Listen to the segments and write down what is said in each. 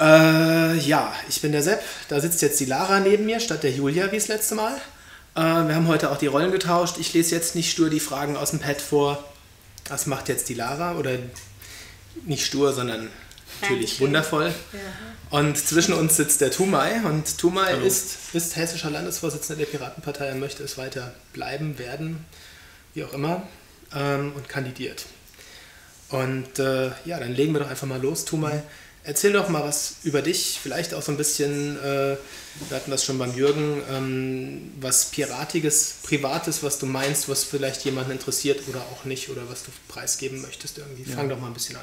Äh, ja, ich bin der Sepp. Da sitzt jetzt die Lara neben mir statt der Julia wie das letzte Mal. Äh, wir haben heute auch die Rollen getauscht. Ich lese jetzt nicht stur die Fragen aus dem Pad vor. Das macht jetzt die Lara oder nicht stur, sondern natürlich Dankeschön. wundervoll. Ja. Und zwischen uns sitzt der Tumai und Tumai Hallo. ist, ist hessischer Landesvorsitzender der Piratenpartei und möchte es weiter bleiben, werden, wie auch immer, ähm, und kandidiert. Und äh, ja, dann legen wir doch einfach mal los, Tumai. Erzähl doch mal was über dich, vielleicht auch so ein bisschen, äh, wir hatten das schon beim Jürgen, ähm, was Piratiges, Privates, was du meinst, was vielleicht jemanden interessiert oder auch nicht, oder was du preisgeben möchtest irgendwie. Fang Ja. doch mal ein bisschen an.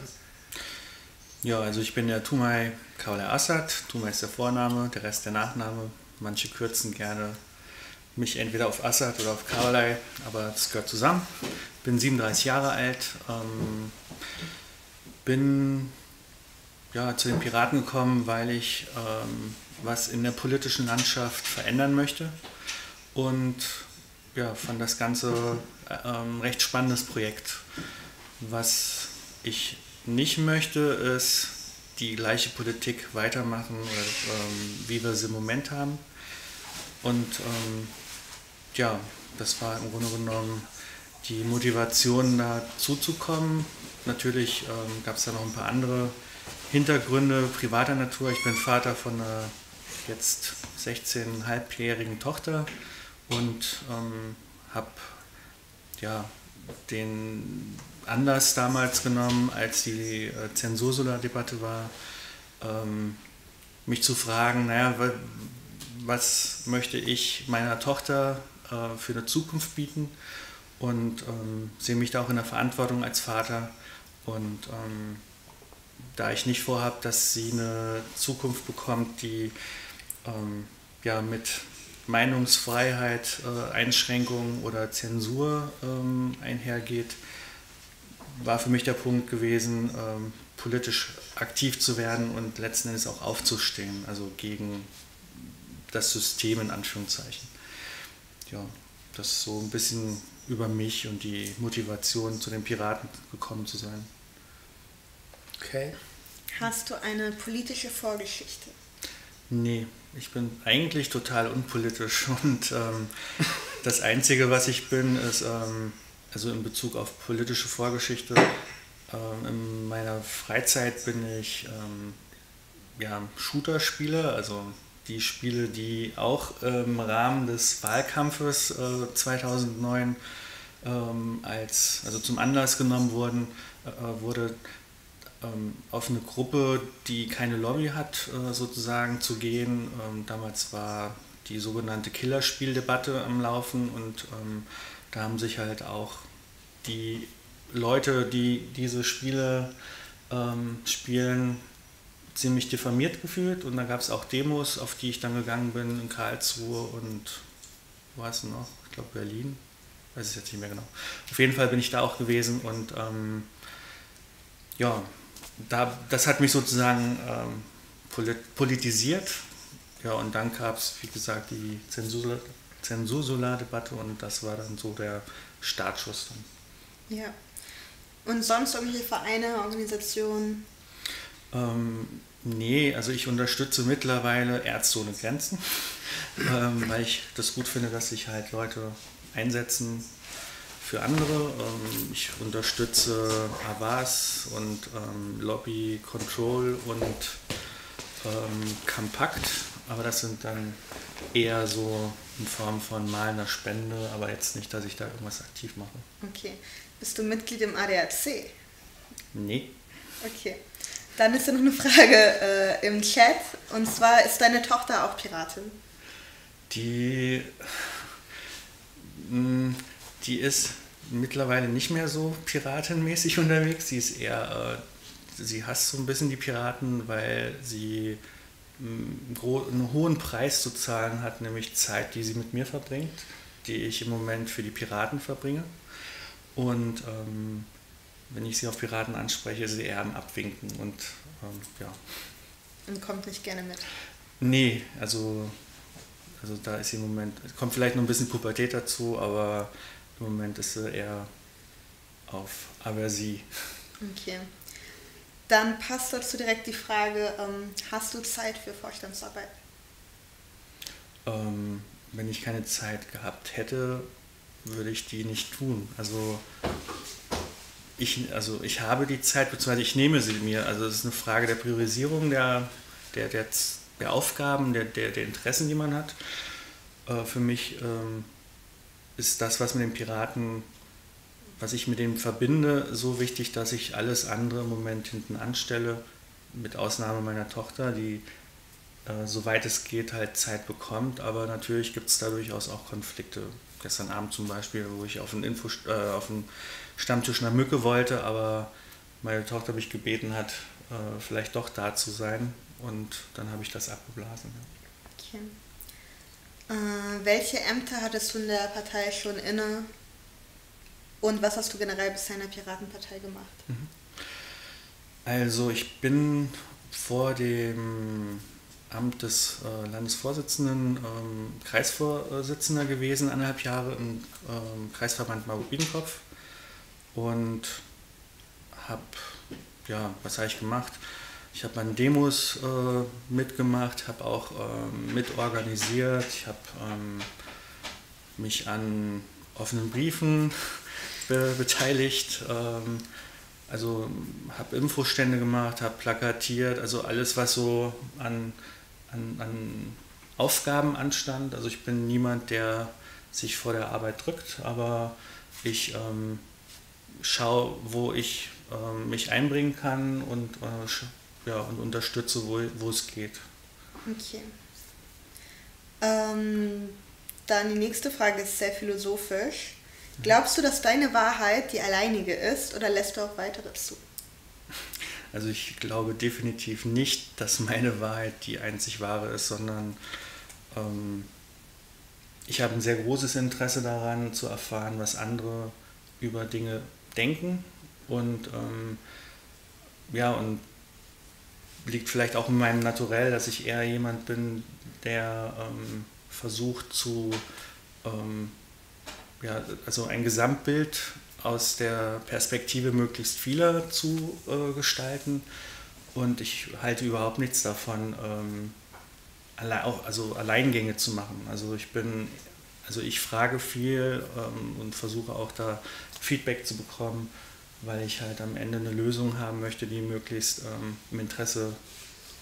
Ja, also ich bin der Tumai Kaule Assad. Tumai ist der Vorname, der Rest der Nachname. Manche kürzen gerne mich entweder auf Assad oder auf Kaulai, aber das gehört zusammen. Bin 37 Jahre alt, ähm, bin ja, zu den Piraten gekommen, weil ich ähm, was in der politischen Landschaft verändern möchte und ja, fand das Ganze äh, ähm, recht spannendes Projekt. Was ich nicht möchte, ist die gleiche Politik weitermachen, oder, ähm, wie wir sie im Moment haben. Und ähm, ja, das war im Grunde genommen die Motivation, dazu zu kommen. Natürlich ähm, gab es da noch ein paar andere Hintergründe privater Natur. Ich bin Vater von einer jetzt 16,5-jährigen Tochter und ähm, habe ja, den Anlass damals genommen, als die äh, Zensursula-Debatte war, ähm, mich zu fragen, naja, wa- was möchte ich meiner Tochter äh, für eine Zukunft bieten und ähm, sehe mich da auch in der Verantwortung als Vater und ähm, da ich nicht vorhabe, dass sie eine Zukunft bekommt, die ähm, ja, mit Meinungsfreiheit, äh, Einschränkungen oder Zensur ähm, einhergeht, war für mich der Punkt gewesen, ähm, politisch aktiv zu werden und letzten Endes auch aufzustehen, also gegen das System in Anführungszeichen. Ja, das ist so ein bisschen über mich und die Motivation, zu den Piraten gekommen zu sein. Okay. Hast du eine politische Vorgeschichte? Nee, ich bin eigentlich total unpolitisch und ähm, das Einzige, was ich bin, ist, ähm, also in Bezug auf politische Vorgeschichte, ähm, in meiner Freizeit bin ich ähm, ja, Shooter-Spieler, also die Spiele, die auch im Rahmen des Wahlkampfes äh, 2009 ähm, als, also zum Anlass genommen wurden, äh, wurde, auf eine Gruppe, die keine Lobby hat, äh, sozusagen zu gehen. Ähm, damals war die sogenannte Killerspieldebatte am Laufen und ähm, da haben sich halt auch die Leute, die diese Spiele ähm, spielen, ziemlich diffamiert gefühlt und da gab es auch Demos, auf die ich dann gegangen bin in Karlsruhe und wo war es noch? Ich glaube Berlin, weiß ich jetzt nicht mehr genau. Auf jeden Fall bin ich da auch gewesen und ähm, ja, da, das hat mich sozusagen ähm, polit politisiert. Ja, und dann gab es, wie gesagt, die Zensur, Zensursolar-Debatte und das war dann so der Startschuss. Dann. Ja. Und sonst irgendwelche Vereine, Organisationen? Ähm, nee, also ich unterstütze mittlerweile Ärzte ohne Grenzen, ähm, weil ich das gut finde, dass sich halt Leute einsetzen für andere. Ähm, ich unterstütze Avas und ähm, Lobby Control und ähm, Compact, aber das sind dann eher so in Form von mal einer Spende, aber jetzt nicht, dass ich da irgendwas aktiv mache. Okay. Bist du Mitglied im ADAC? Nee. Okay. Dann ist da noch eine Frage äh, im Chat. Und zwar, ist deine Tochter auch Piratin? Die, mh, die ist mittlerweile nicht mehr so piratenmäßig unterwegs. Sie ist eher, äh, sie hasst so ein bisschen die Piraten, weil sie gro- einen hohen Preis zu zahlen hat, nämlich Zeit, die sie mit mir verbringt, die ich im Moment für die Piraten verbringe. Und ähm, wenn ich sie auf Piraten anspreche, ist sie eher am Abwinken und ähm, ja. Und kommt nicht gerne mit. Nee, also, also da ist sie im Moment, es kommt vielleicht noch ein bisschen Pubertät dazu, aber im Moment ist sie eher auf Aversie. Okay. Dann passt dazu direkt die Frage, ähm, hast du Zeit für Vorstandsarbeit? Ähm, wenn ich keine Zeit gehabt hätte, würde ich die nicht tun. Also ich, also ich habe die Zeit, beziehungsweise ich nehme sie mir. Also es ist eine Frage der Priorisierung der, der, der, der Aufgaben, der, der, der Interessen, die man hat. Äh, für mich ähm, ist das, was mit den Piraten, was ich mit denen verbinde, so wichtig, dass ich alles andere im Moment hinten anstelle, mit Ausnahme meiner Tochter, die äh, soweit es geht, halt Zeit bekommt. Aber natürlich gibt es da durchaus auch Konflikte. Gestern Abend zum Beispiel, wo ich auf einen, Info, äh, auf einen Stammtisch einer Mücke wollte, aber meine Tochter mich gebeten hat, äh, vielleicht doch da zu sein. Und dann habe ich das abgeblasen. Okay. Äh, welche Ämter hattest du in der Partei schon inne? Und was hast du generell bisher in der Piratenpartei gemacht? Mhm. Also ich bin vor dem Amt des äh, Landesvorsitzenden ähm, Kreisvorsitzender gewesen, eineinhalb Jahre im ähm, Kreisverband Marburg-Biedenkopf und habe, ja, was habe ich gemacht? Ich habe an Demos äh, mitgemacht, habe auch ähm, mitorganisiert, ich habe ähm, mich an offenen Briefen be beteiligt, ähm, also habe Infostände gemacht, habe plakatiert, also alles, was so an an, an Aufgaben anstand. Also ich bin niemand, der sich vor der Arbeit drückt, aber ich ähm, schaue, wo ich ähm, mich einbringen kann und, äh, ja, und unterstütze, wo, wo es geht. Okay. Ähm, dann die nächste Frage ist sehr philosophisch. Glaubst du, dass deine Wahrheit die alleinige ist oder lässt du auch weitere zu? Also ich glaube definitiv nicht, dass meine Wahrheit die einzig wahre ist, sondern ähm, ich habe ein sehr großes Interesse daran zu erfahren, was andere über Dinge denken und ähm, ja und liegt vielleicht auch in meinem Naturell, dass ich eher jemand bin, der ähm, versucht zu ähm, ja, also ein Gesamtbild aus der Perspektive möglichst vieler zu äh, gestalten. Und ich halte überhaupt nichts davon, ähm, alle, auch, also Alleingänge zu machen. Also ich bin, also ich frage viel ähm, und versuche auch da Feedback zu bekommen, weil ich halt am Ende eine Lösung haben möchte, die möglichst ähm, im Interesse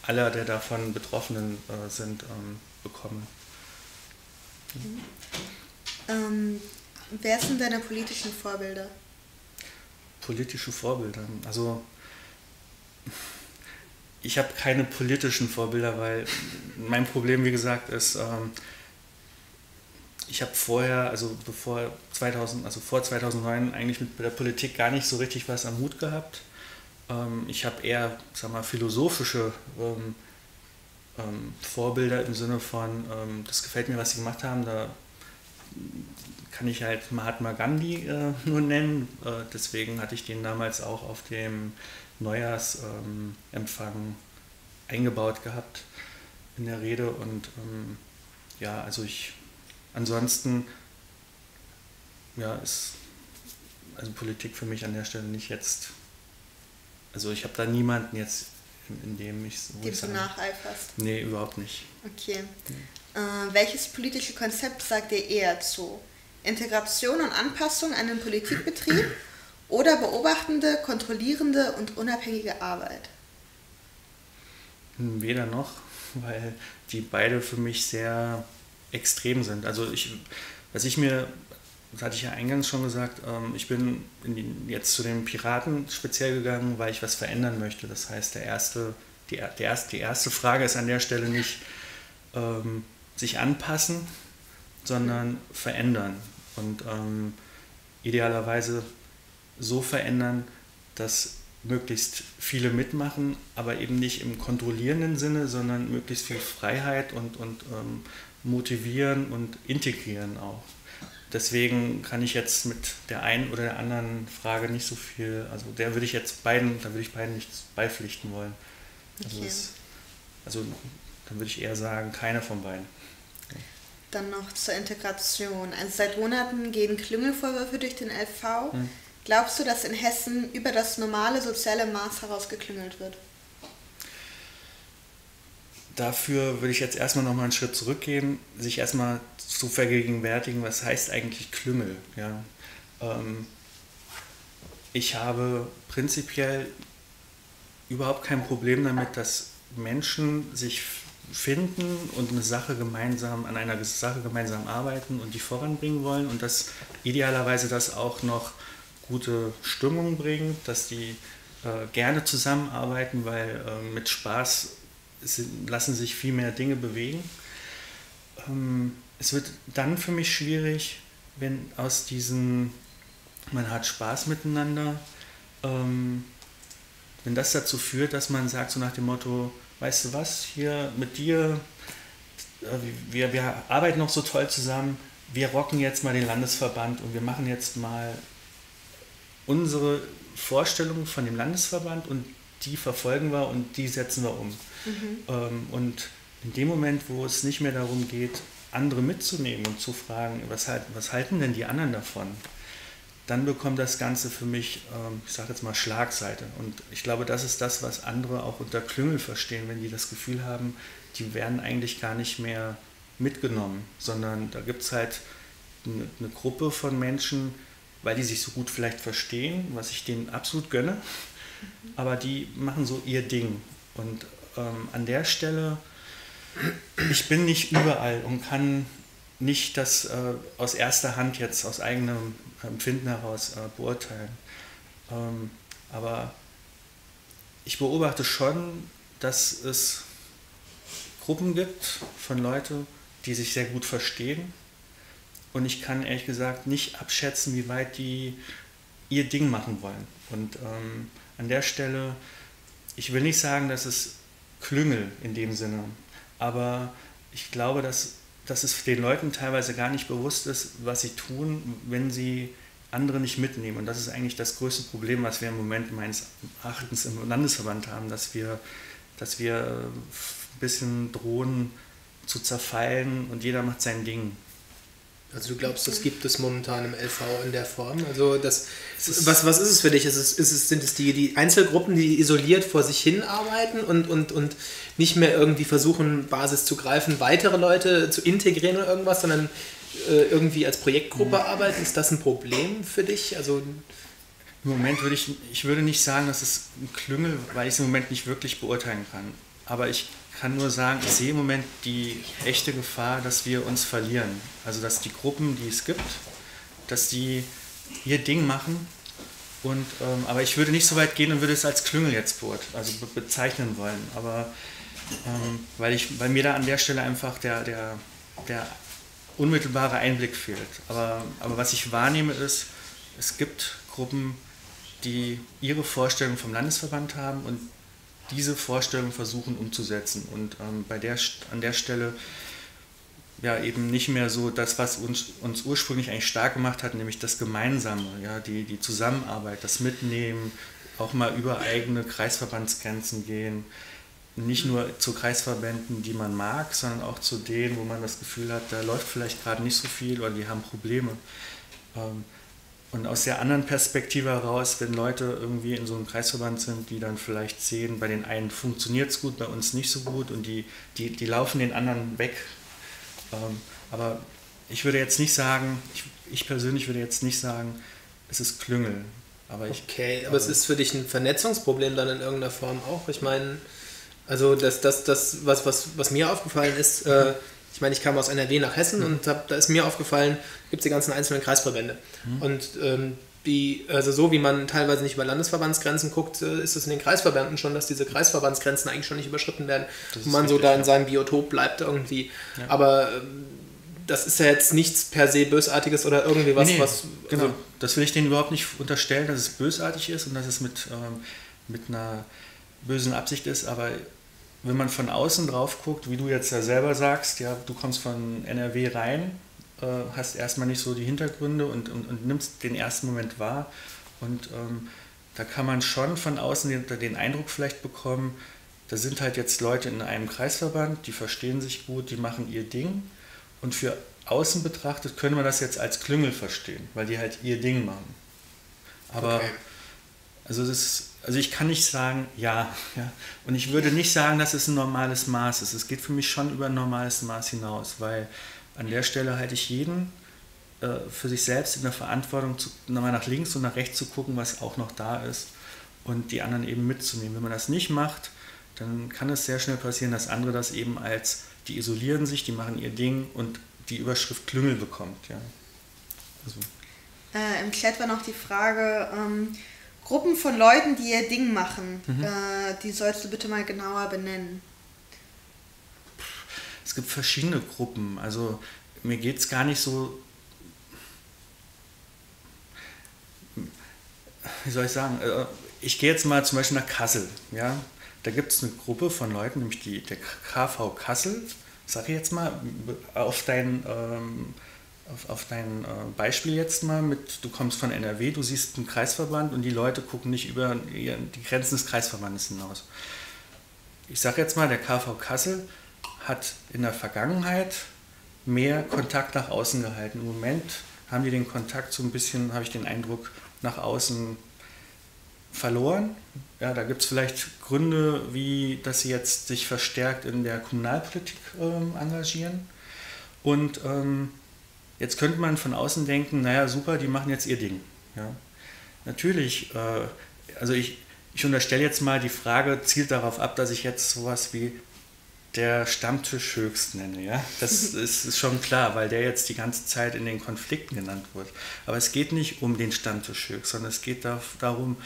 aller der davon Betroffenen äh, sind, ähm, bekommen. Mhm. Ähm, Wer sind deine politischen Vorbilder? Politische Vorbilder. Also ich habe keine politischen Vorbilder, weil mein Problem, wie gesagt, ist, ähm, ich habe vorher, also bevor 2000, also vor 2009 eigentlich mit der Politik gar nicht so richtig was am Hut gehabt. Ähm, ich habe eher, sag mal, philosophische ähm, ähm Vorbilder im Sinne von, das gefällt mir, was sie gemacht haben, da kann ich halt Mahatma Gandhi äh, nur nennen. Äh, deswegen hatte ich den damals auch auf dem Neujahrsempfang eingebaut gehabt in der Rede. Und ja, also ich ansonsten ja, ist also Politik für mich an der Stelle nicht jetzt. Also ich habe da niemanden jetzt, in, dem ich. Dem du nacheiferst? Nee, überhaupt nicht. Okay. Ja. Äh, welches politische Konzept sagt dir eher zu? Integration und Anpassung an den Politikbetrieb oder beobachtende, kontrollierende und unabhängige Arbeit? Hm, weder noch, weil die beide für mich sehr extrem sind. Also ich, was ich mir, das hatte ich ja eingangs schon gesagt, ähm, ich bin die, jetzt zu den Piraten speziell gegangen, weil ich was verändern möchte. Das heißt, der erste, die, der erste, die erste Frage ist an der Stelle nicht ähm, sich anpassen, sondern verändern und ähm, idealerweise so verändern, dass möglichst viele mitmachen, aber eben nicht im kontrollierenden Sinne, sondern möglichst viel Freiheit und, und ähm, motivieren und integrieren auch. Deswegen kann ich jetzt mit der einen oder der anderen Frage nicht so viel, also der würde ich jetzt beiden, da würde ich beiden nichts beipflichten wollen. Also, okay. es, also dann würde ich eher sagen, keine von beiden. Dann noch zur Integration. Also seit Monaten gehen Klüngelvorwürfe durch den LV. Hm. Glaubst du, dass in Hessen über das normale soziale Maß herausgeklüngelt wird? Dafür würde ich jetzt erstmal nochmal einen Schritt zurückgehen, sich erstmal zu vergegenwärtigen, was heißt eigentlich Klüngel. Ja? Ähm, ich habe prinzipiell überhaupt kein Problem damit, dass Menschen sich finden und eine Sache gemeinsam, an einer Sache gemeinsam arbeiten und die voranbringen wollen und dass idealerweise das auch noch gute Stimmung bringt, dass die äh, gerne zusammenarbeiten, weil äh, mit Spaß sind, lassen sich viel mehr Dinge bewegen. Ähm, es wird dann für mich schwierig, wenn aus diesen, man hat Spaß miteinander, ähm, wenn das dazu führt, dass man sagt, so nach dem Motto, weißt du was, hier mit dir, äh, wir, wir arbeiten noch so toll zusammen, wir rocken jetzt mal den Landesverband und wir machen jetzt mal unsere Vorstellungen von dem Landesverband und die verfolgen wir und die setzen wir um. Mhm. Ähm, und in dem Moment, wo es nicht mehr darum geht, andere mitzunehmen und zu fragen, was, halt, was halten denn die anderen davon, dann bekommt das Ganze für mich, ähm, ich sage jetzt mal, Schlagseite. Und ich glaube, das ist das, was andere auch unter Klüngel verstehen, wenn die das Gefühl haben, die werden eigentlich gar nicht mehr mitgenommen, sondern da gibt es halt eine, eine Gruppe von Menschen, weil die sich so gut vielleicht verstehen, was ich denen absolut gönne, aber die machen so ihr Ding. Und ähm, an der Stelle, ich bin nicht überall und kann nicht das äh, aus erster Hand jetzt aus eigenem Empfinden heraus äh, beurteilen. Ähm, aber ich beobachte schon, dass es Gruppen gibt von Leuten, die sich sehr gut verstehen und ich kann ehrlich gesagt nicht abschätzen, wie weit die ihr Ding machen wollen. Und ähm, an der Stelle, ich will nicht sagen, dass es Klüngel in dem Sinne, aber ich glaube, dass, dass es den Leuten teilweise gar nicht bewusst ist, was sie tun, wenn sie andere nicht mitnehmen. Und das ist eigentlich das größte Problem, was wir im Moment meines Erachtens im Landesverband haben, dass wir, dass wir ein bisschen drohen zu zerfallen und jeder macht sein Ding. Also du glaubst, das gibt es momentan im LV in der Form? Also das, was, was ist es für dich? Ist es, ist es, sind es die, die Einzelgruppen, die isoliert vor sich hin arbeiten und, und, und nicht mehr irgendwie versuchen, Basis zu greifen, weitere Leute zu integrieren oder irgendwas, sondern äh, irgendwie als Projektgruppe mhm. arbeiten? Ist das ein Problem für dich? Also Im Moment würde ich, ich würde nicht sagen, dass es ein Klüngel, weil ich es im Moment nicht wirklich beurteilen kann. Aber ich kann nur sagen, ich sehe im Moment die echte Gefahr, dass wir uns verlieren. Also dass die Gruppen, die es gibt, dass die ihr Ding machen. Und, ähm, aber ich würde nicht so weit gehen und würde es als Klüngel jetzt also be bezeichnen wollen. Aber ähm, weil, ich, weil mir da an der Stelle einfach der, der, der unmittelbare Einblick fehlt. Aber, aber was ich wahrnehme ist, es gibt Gruppen, die ihre Vorstellung vom Landesverband haben und diese Vorstellung versuchen umzusetzen und ähm, bei der, an der Stelle ja eben nicht mehr so das, was uns, uns ursprünglich eigentlich stark gemacht hat, nämlich das Gemeinsame, ja, die, die Zusammenarbeit, das Mitnehmen, auch mal über eigene Kreisverbandsgrenzen gehen, nicht nur zu Kreisverbänden, die man mag, sondern auch zu denen, wo man das Gefühl hat, da läuft vielleicht gerade nicht so viel oder die haben Probleme. Ähm, und aus der anderen Perspektive heraus, wenn Leute irgendwie in so einem Kreisverband sind, die dann vielleicht sehen, bei den einen funktioniert es gut, bei uns nicht so gut und die, die, die laufen den anderen weg. Ähm, aber ich würde jetzt nicht sagen, ich, ich, persönlich würde jetzt nicht sagen, es ist Klüngel. Aber ich, okay, aber, aber es ist für dich ein Vernetzungsproblem dann in irgendeiner Form auch. Ich meine, also das, das, das was, was, was mir aufgefallen ist, äh, ich meine, ich kam aus NRW nach Hessen mhm. und hab, da ist mir aufgefallen, gibt es die ganzen einzelnen Kreisverbände. Mhm. Und ähm, die, also so wie man teilweise nicht über Landesverbandsgrenzen guckt, äh, ist es in den Kreisverbänden schon, dass diese Kreisverbandsgrenzen eigentlich schon nicht überschritten werden und man richtig, so da in seinem Biotop bleibt irgendwie. Ja. Aber ähm, das ist ja jetzt nichts per se Bösartiges oder irgendwie was, nee, was. Genau, also das will ich denen überhaupt nicht unterstellen, dass es bösartig ist und dass es mit, ähm, mit einer bösen Absicht ist, aber wenn man von außen drauf guckt, wie du jetzt ja selber sagst, ja, du kommst von NRW rein, äh, hast erstmal nicht so die Hintergründe und, und, und nimmst den ersten Moment wahr. Und ähm, da kann man schon von außen den, den Eindruck vielleicht bekommen, da sind halt jetzt Leute in einem Kreisverband, die verstehen sich gut, die machen ihr Ding. Und für außen betrachtet können wir das jetzt als Klüngel verstehen, weil die halt ihr Ding machen. Aber okay. also, das, also ich kann nicht sagen, ja, ja. Und ich würde nicht sagen, dass es ein normales Maß ist. Es geht für mich schon über ein normales Maß hinaus, weil an der Stelle halte ich jeden äh, für sich selbst in der Verantwortung, nochmal nach links und nach rechts zu gucken, was auch noch da ist und die anderen eben mitzunehmen. Wenn man das nicht macht, dann kann es sehr schnell passieren, dass andere das eben als, die isolieren sich, die machen ihr Ding und die Überschrift Klüngel bekommt. Ja. Also. Äh, Im Chat war noch die Frage, ähm, Gruppen von Leuten, die ihr Ding machen, mhm. äh, die sollst du bitte mal genauer benennen. Es gibt verschiedene Gruppen. Also mir geht es gar nicht so wie soll ich sagen, äh, ich gehe jetzt mal zum Beispiel nach Kassel. Ja? Da gibt es eine Gruppe von Leuten, nämlich die, der KV Kassel, sage ich jetzt mal, auf dein, ähm, auf, auf dein äh, Beispiel jetzt mal mit, du kommst von NRW, du siehst einen Kreisverband und die Leute gucken nicht über die Grenzen des Kreisverbandes hinaus. Ich sage jetzt mal, der KV Kassel hat in der Vergangenheit mehr Kontakt nach außen gehalten. Im Moment haben die den Kontakt so ein bisschen, habe ich den Eindruck, nach außen verloren. Ja, da gibt es vielleicht Gründe, wie dass sie jetzt sich verstärkt in der Kommunalpolitik ähm, engagieren. Und ähm, jetzt könnte man von außen denken, naja, super, die machen jetzt ihr Ding. Ja. Natürlich, äh, also ich, ich unterstelle jetzt mal, die Frage zielt darauf ab, dass ich jetzt sowas wie der Stammtisch höchst nenne. Ja? Das ist, ist, schon klar, weil der jetzt die ganze Zeit in den Konflikten genannt wird. Aber es geht nicht um den Stammtisch höchst, sondern es geht da, darum,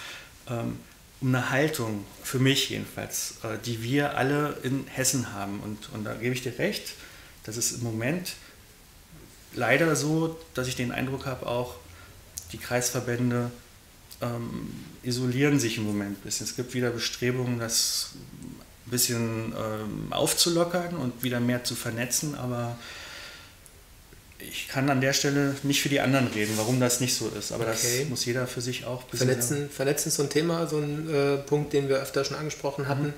ähm, um eine Haltung, für mich jedenfalls, äh, die wir alle in Hessen haben. Und, und da gebe ich dir recht, das ist im Moment leider so, dass ich den Eindruck habe, auch die Kreisverbände ähm, isolieren sich im Moment ein bisschen. Es gibt wieder Bestrebungen, das ein bisschen ähm, aufzulockern und wieder mehr zu vernetzen, aber ich kann an der Stelle nicht für die anderen reden, warum das nicht so ist. Aber okay. das muss jeder für sich auch vernetzen. Vernetzen ist so ein Thema, so ein äh, Punkt, den wir öfter schon angesprochen hatten. Mhm.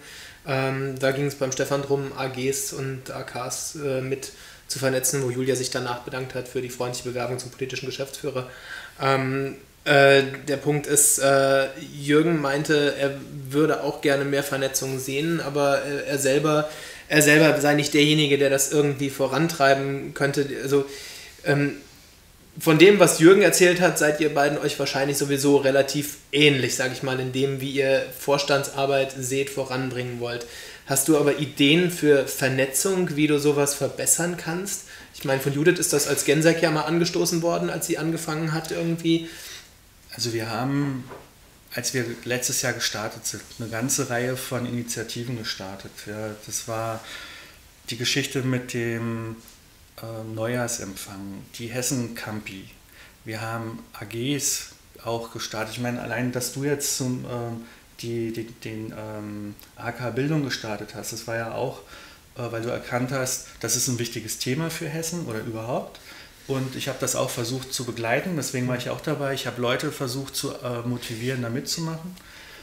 Ähm, da ging es beim Stefan drum, AGs und AKs äh, mit zu vernetzen, wo Julia sich danach bedankt hat für die freundliche Bewerbung zum politischen Geschäftsführer. Ähm, äh, der Punkt ist, äh, Jürgen meinte, er würde auch gerne mehr Vernetzung sehen, aber äh, er selber, er selber sei nicht derjenige, der das irgendwie vorantreiben könnte. Also ähm, von dem, was Jürgen erzählt hat, seid ihr beiden euch wahrscheinlich sowieso relativ ähnlich, sage ich mal, in dem, wie ihr Vorstandsarbeit seht, voranbringen wollt. Hast du aber Ideen für Vernetzung, wie du sowas verbessern kannst? Ich meine, von Judith ist das als Gensack ja mal angestoßen worden, als sie angefangen hat irgendwie. Also wir haben, als wir letztes Jahr gestartet sind, eine ganze Reihe von Initiativen gestartet. Ja, das war die Geschichte mit dem äh, Neujahrsempfang, die Hessen-Campi. Wir haben AGs auch gestartet. Ich meine, allein, dass du jetzt zum, ähm, die, die, den ähm, AK Bildung gestartet hast, das war ja auch, äh, weil du erkannt hast, das ist ein wichtiges Thema für Hessen oder überhaupt. Und ich habe das auch versucht zu begleiten, deswegen war ich auch dabei. Ich habe Leute versucht zu äh, motivieren, da mitzumachen.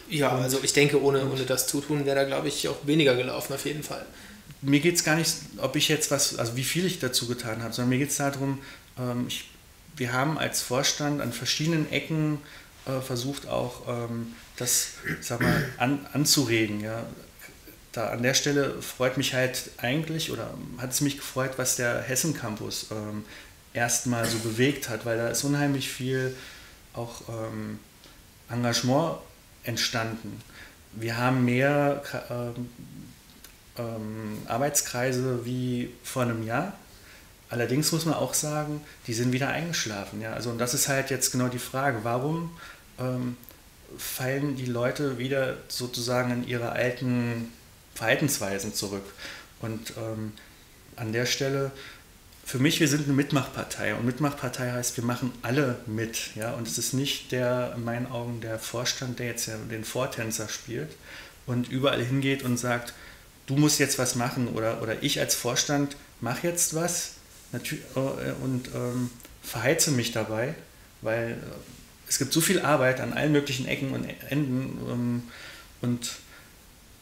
Ja, und, also ich denke, ohne, ohne das Zutun wäre da, glaube ich, auch weniger gelaufen, auf jeden Fall. Mir geht es gar nicht, ob ich jetzt was, also wie viel ich dazu getan habe, sondern mir geht es darum, ähm, ich, wir haben als Vorstand an verschiedenen Ecken äh, versucht auch ähm, das sag mal, an, anzuregen. Ja. Da an der Stelle freut mich halt eigentlich oder hat es mich gefreut, was der Hessen Campus ähm, erstmal so bewegt hat, weil da ist unheimlich viel auch ähm, Engagement entstanden. Wir haben mehr ähm, ähm, Arbeitskreise wie vor einem Jahr. Allerdings muss man auch sagen, die sind wieder eingeschlafen. Ja? Also, und das ist halt jetzt genau die Frage, warum ähm, fallen die Leute wieder sozusagen in ihre alten Verhaltensweisen zurück? Und ähm, an der Stelle für mich, wir sind eine Mitmachpartei und Mitmachpartei heißt, wir machen alle mit. Ja? Und es ist nicht der, in meinen Augen, der Vorstand, der jetzt ja den Vortänzer spielt und überall hingeht und sagt, du musst jetzt was machen oder, oder ich als Vorstand mache jetzt was äh, und ähm, verheize mich dabei, weil äh, es gibt so viel Arbeit an allen möglichen Ecken und Enden ähm, und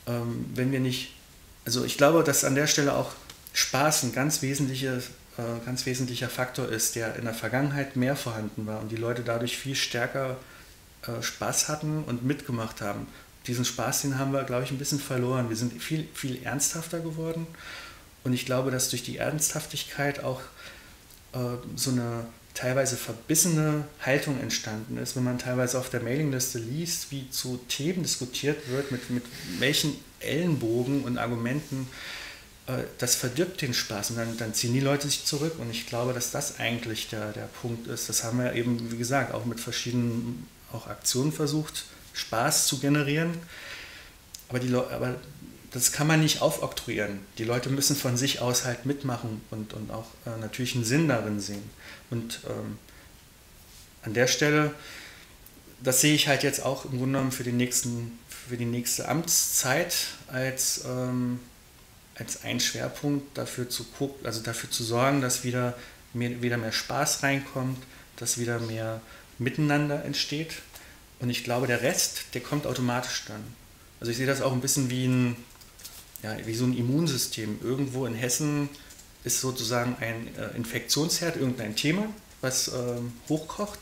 ähm, wenn wir nicht, also ich glaube, dass an der Stelle auch Spaß ein ganz wesentliches äh, ganz wesentlicher Faktor ist, der in der Vergangenheit mehr vorhanden war und die Leute dadurch viel stärker äh, Spaß hatten und mitgemacht haben. Diesen Spaß, den haben wir, glaube ich, ein bisschen verloren. Wir sind viel, viel ernsthafter geworden. Und ich glaube, dass durch die Ernsthaftigkeit auch äh, so eine teilweise verbissene Haltung entstanden ist, wenn man teilweise auf der Mailingliste liest, wie zu Themen diskutiert wird, mit, mit welchen Ellenbogen und Argumenten, äh, das verdirbt den Spaß und dann, dann, ziehen die Leute sich zurück und ich glaube, dass das eigentlich der, der Punkt ist. Das haben wir eben, wie gesagt, auch mit verschiedenen auch Aktionen versucht, Spaß zu generieren, aber, die, aber das kann man nicht aufoktroyieren. Die Leute müssen von sich aus halt mitmachen und, und auch äh, natürlich einen Sinn darin sehen. Und ähm, an der Stelle, das sehe ich halt jetzt auch im Grunde genommen für, den nächsten, für die nächste Amtszeit als, ähm, als ein Schwerpunkt dafür zu gucken, also dafür zu sorgen, dass wieder mehr, wieder mehr Spaß reinkommt, dass wieder mehr Miteinander entsteht. Und ich glaube, der Rest, der kommt automatisch dann. Also ich sehe das auch ein bisschen wie ein, ja, wie so ein Immunsystem. Irgendwo in Hessen ist sozusagen ein äh, Infektionsherd, irgendein Thema, was ähm, hochkocht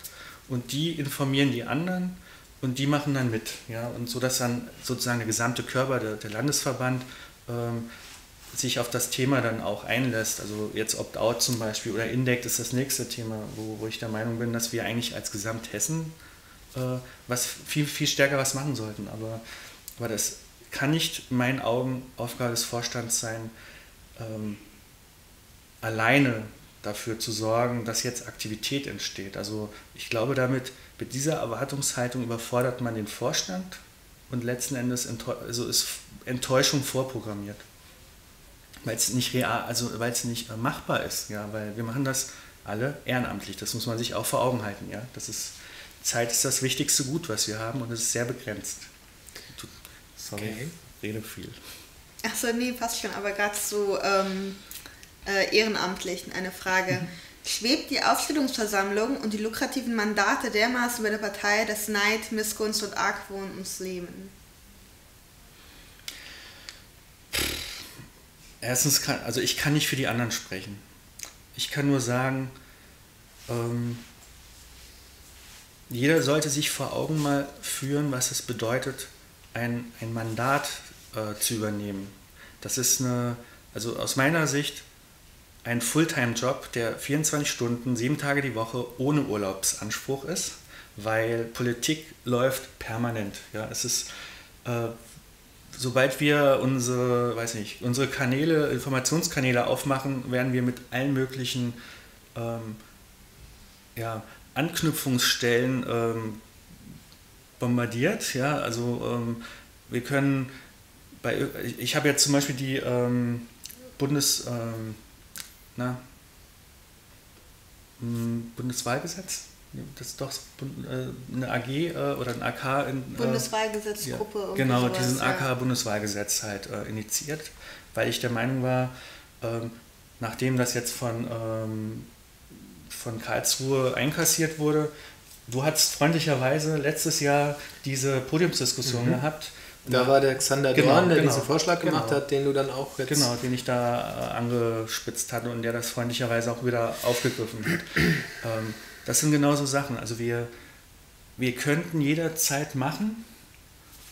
und die informieren die anderen und die machen dann mit. Ja? Und so dass dann sozusagen der gesamte Körper, der, der Landesverband, ähm, sich auf das Thema dann auch einlässt. Also jetzt Opt-out zum Beispiel oder Indect ist das nächste Thema, wo, wo ich der Meinung bin, dass wir eigentlich als Gesamthessen äh, was viel, viel stärker was machen sollten. Aber, aber das kann nicht in meinen Augen Aufgabe des Vorstands sein, ähm, alleine dafür zu sorgen, dass jetzt Aktivität entsteht. Also ich glaube, damit mit dieser Erwartungshaltung überfordert man den Vorstand und letzten Endes also ist Enttäuschung vorprogrammiert. Weil es nicht real, also weil es nicht äh, machbar ist, ja, weil wir machen das alle ehrenamtlich. Das muss man sich auch vor Augen halten, ja. Das ist Zeit ist das wichtigste Gut, was wir haben und es ist sehr begrenzt. Sorry, okay. rede viel. Achso, nee, passt schon, aber gerade so ähm, äh, Ehrenamtlichen eine Frage. Mhm. Schwebt die Aufstellungsversammlung und die lukrativen Mandate dermaßen bei der Partei, dass Neid, Missgunst und Argwohn uns leben? Erstens kann, also ich kann nicht für die anderen sprechen. Ich kann nur sagen, ähm, jeder sollte sich vor Augen mal führen, was es bedeutet, ein, ein Mandat äh, zu übernehmen. Das ist eine, also aus meiner Sicht, ein Fulltime-Job, der 24 Stunden, sieben Tage die Woche ohne Urlaubsanspruch ist, weil Politik läuft permanent. Ja, es ist, äh, sobald wir unsere, weiß nicht, unsere Kanäle, Informationskanäle aufmachen, werden wir mit allen möglichen ähm, ja, Anknüpfungsstellen ähm, bombardiert. Ja, also ähm, wir können bei, ich habe jetzt zum Beispiel die ähm, Bundes, ähm, na, hm, Bundeswahlgesetz, das ist doch äh, eine AG äh, oder ein AK in äh, Bundeswahlgesetzgruppe. Ja, genau, sowas, diesen AK Bundeswahlgesetz halt äh, initiiert, weil ich der Meinung war, ähm, nachdem das jetzt von, ähm, von Karlsruhe einkassiert wurde, du hattest freundlicherweise letztes Jahr diese Podiumsdiskussion mhm. gehabt da war der Xander genau, Dorn, der genau, diesen Vorschlag gemacht genau. hat, den du dann auch jetzt... Genau, den ich da äh, angespitzt hatte und der das freundlicherweise auch wieder aufgegriffen hat. ähm, das sind genauso Sachen. Also wir, wir könnten jederzeit machen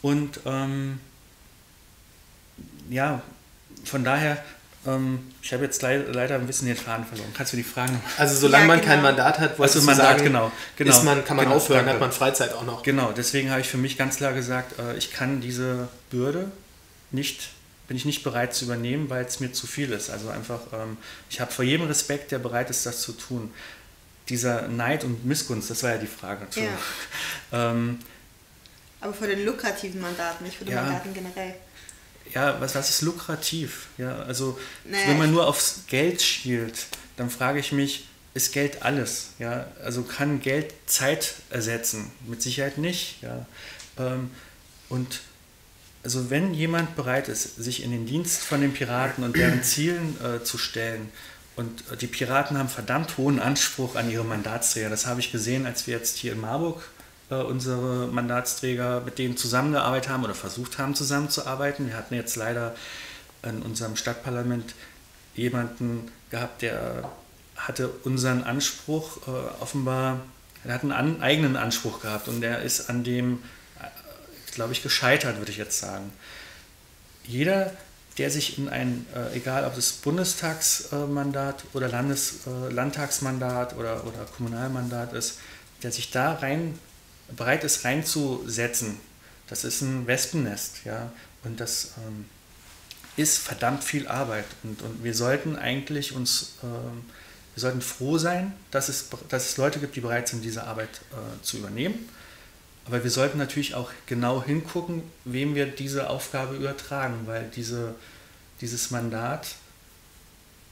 und ähm, ja, von daher ich habe jetzt le leider ein bisschen den Faden verloren. Kannst du die Fragen Also solange ja, man kein genau. Mandat hat, also Mandat, sagen, genau, genau, ist man, kann man genau, aufhören, danke. hat man Freizeit auch noch. Genau, deswegen habe ich für mich ganz klar gesagt, äh, ich kann diese Bürde nicht, bin ich nicht bereit zu übernehmen, weil es mir zu viel ist. Also einfach, ähm, ich habe vor jedem Respekt, der bereit ist, das zu tun. Dieser Neid und Missgunst, das war ja die Frage. Ja. ähm, Aber vor den lukrativen Mandaten, nicht für die ja, Mandaten generell ja, was, was ist lukrativ? Ja, also nee. wenn man nur aufs Geld schielt, dann frage ich mich, ist Geld alles? Ja, also kann Geld Zeit ersetzen? Mit Sicherheit nicht. Ja, ähm, und also wenn jemand bereit ist, sich in den Dienst von den Piraten und deren Zielen äh, zu stellen, und die Piraten haben verdammt hohen Anspruch an ihre Mandatsträger. Das habe ich gesehen, als wir jetzt hier in Marburg äh, unsere Mandatsträger mit denen zusammengearbeitet haben oder versucht haben zusammenzuarbeiten. Wir hatten jetzt leider in unserem Stadtparlament jemanden gehabt, der hatte unseren Anspruch äh, offenbar er hat einen an, eigenen Anspruch gehabt und er ist an dem, äh, glaube ich, gescheitert, würde ich jetzt sagen. Jeder, der sich in ein, äh, egal ob es Bundestagsmandat oder Landes, äh, Landtagsmandat oder, oder Kommunalmandat ist, der sich da rein bereit ist reinzusetzen, das ist ein Wespennest, ja, und das ähm, ist verdammt viel Arbeit und, und wir sollten eigentlich uns, ähm, wir sollten froh sein, dass es, dass es Leute gibt, die bereit sind, diese Arbeit äh, zu übernehmen. Aber wir sollten natürlich auch genau hingucken, wem wir diese Aufgabe übertragen, weil diese, dieses Mandat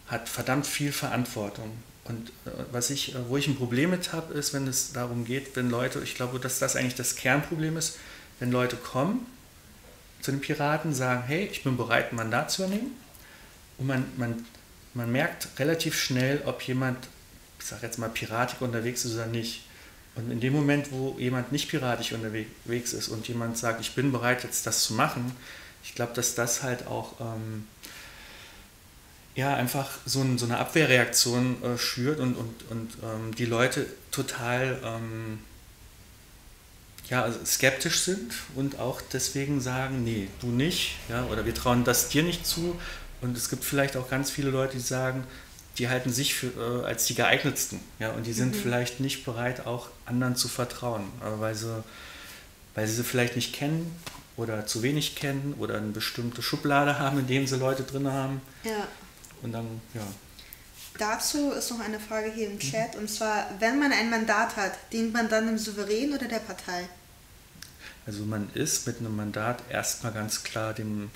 hat verdammt viel Verantwortung. Und äh, was ich, äh, wo ich ein Problem mit habe, ist, wenn es darum geht, wenn Leute, ich glaube, dass das eigentlich das Kernproblem ist, wenn Leute kommen zu den Piraten, sagen, hey, ich bin bereit, ein Mandat zu übernehmen. Und man, man, man merkt relativ schnell, ob jemand, ich sage jetzt mal, piratisch unterwegs ist oder nicht. Und in dem Moment, wo jemand nicht piratisch unterwegs ist und jemand sagt, ich bin bereit, jetzt das zu machen, ich glaube, dass das halt auch ähm, ja, einfach so, ein, so eine Abwehrreaktion äh, schürt und, und, und ähm, die Leute total ähm, ja, also skeptisch sind und auch deswegen sagen, nee, du nicht, ja, oder wir trauen das dir nicht zu. Und es gibt vielleicht auch ganz viele Leute, die sagen, die halten sich für, äh, als die geeignetsten, ja, und die sind mhm. vielleicht nicht bereit, auch anderen zu vertrauen, äh, weil, sie, weil sie sie vielleicht nicht kennen oder zu wenig kennen oder eine bestimmte Schublade haben, in dem sie Leute drin haben. Ja. Und dann, ja. Dazu ist noch eine Frage hier im Chat, und zwar, wenn man ein Mandat hat, dient man dann dem Souverän oder der Partei? Also man ist mit einem Mandat erstmal ganz klar dem,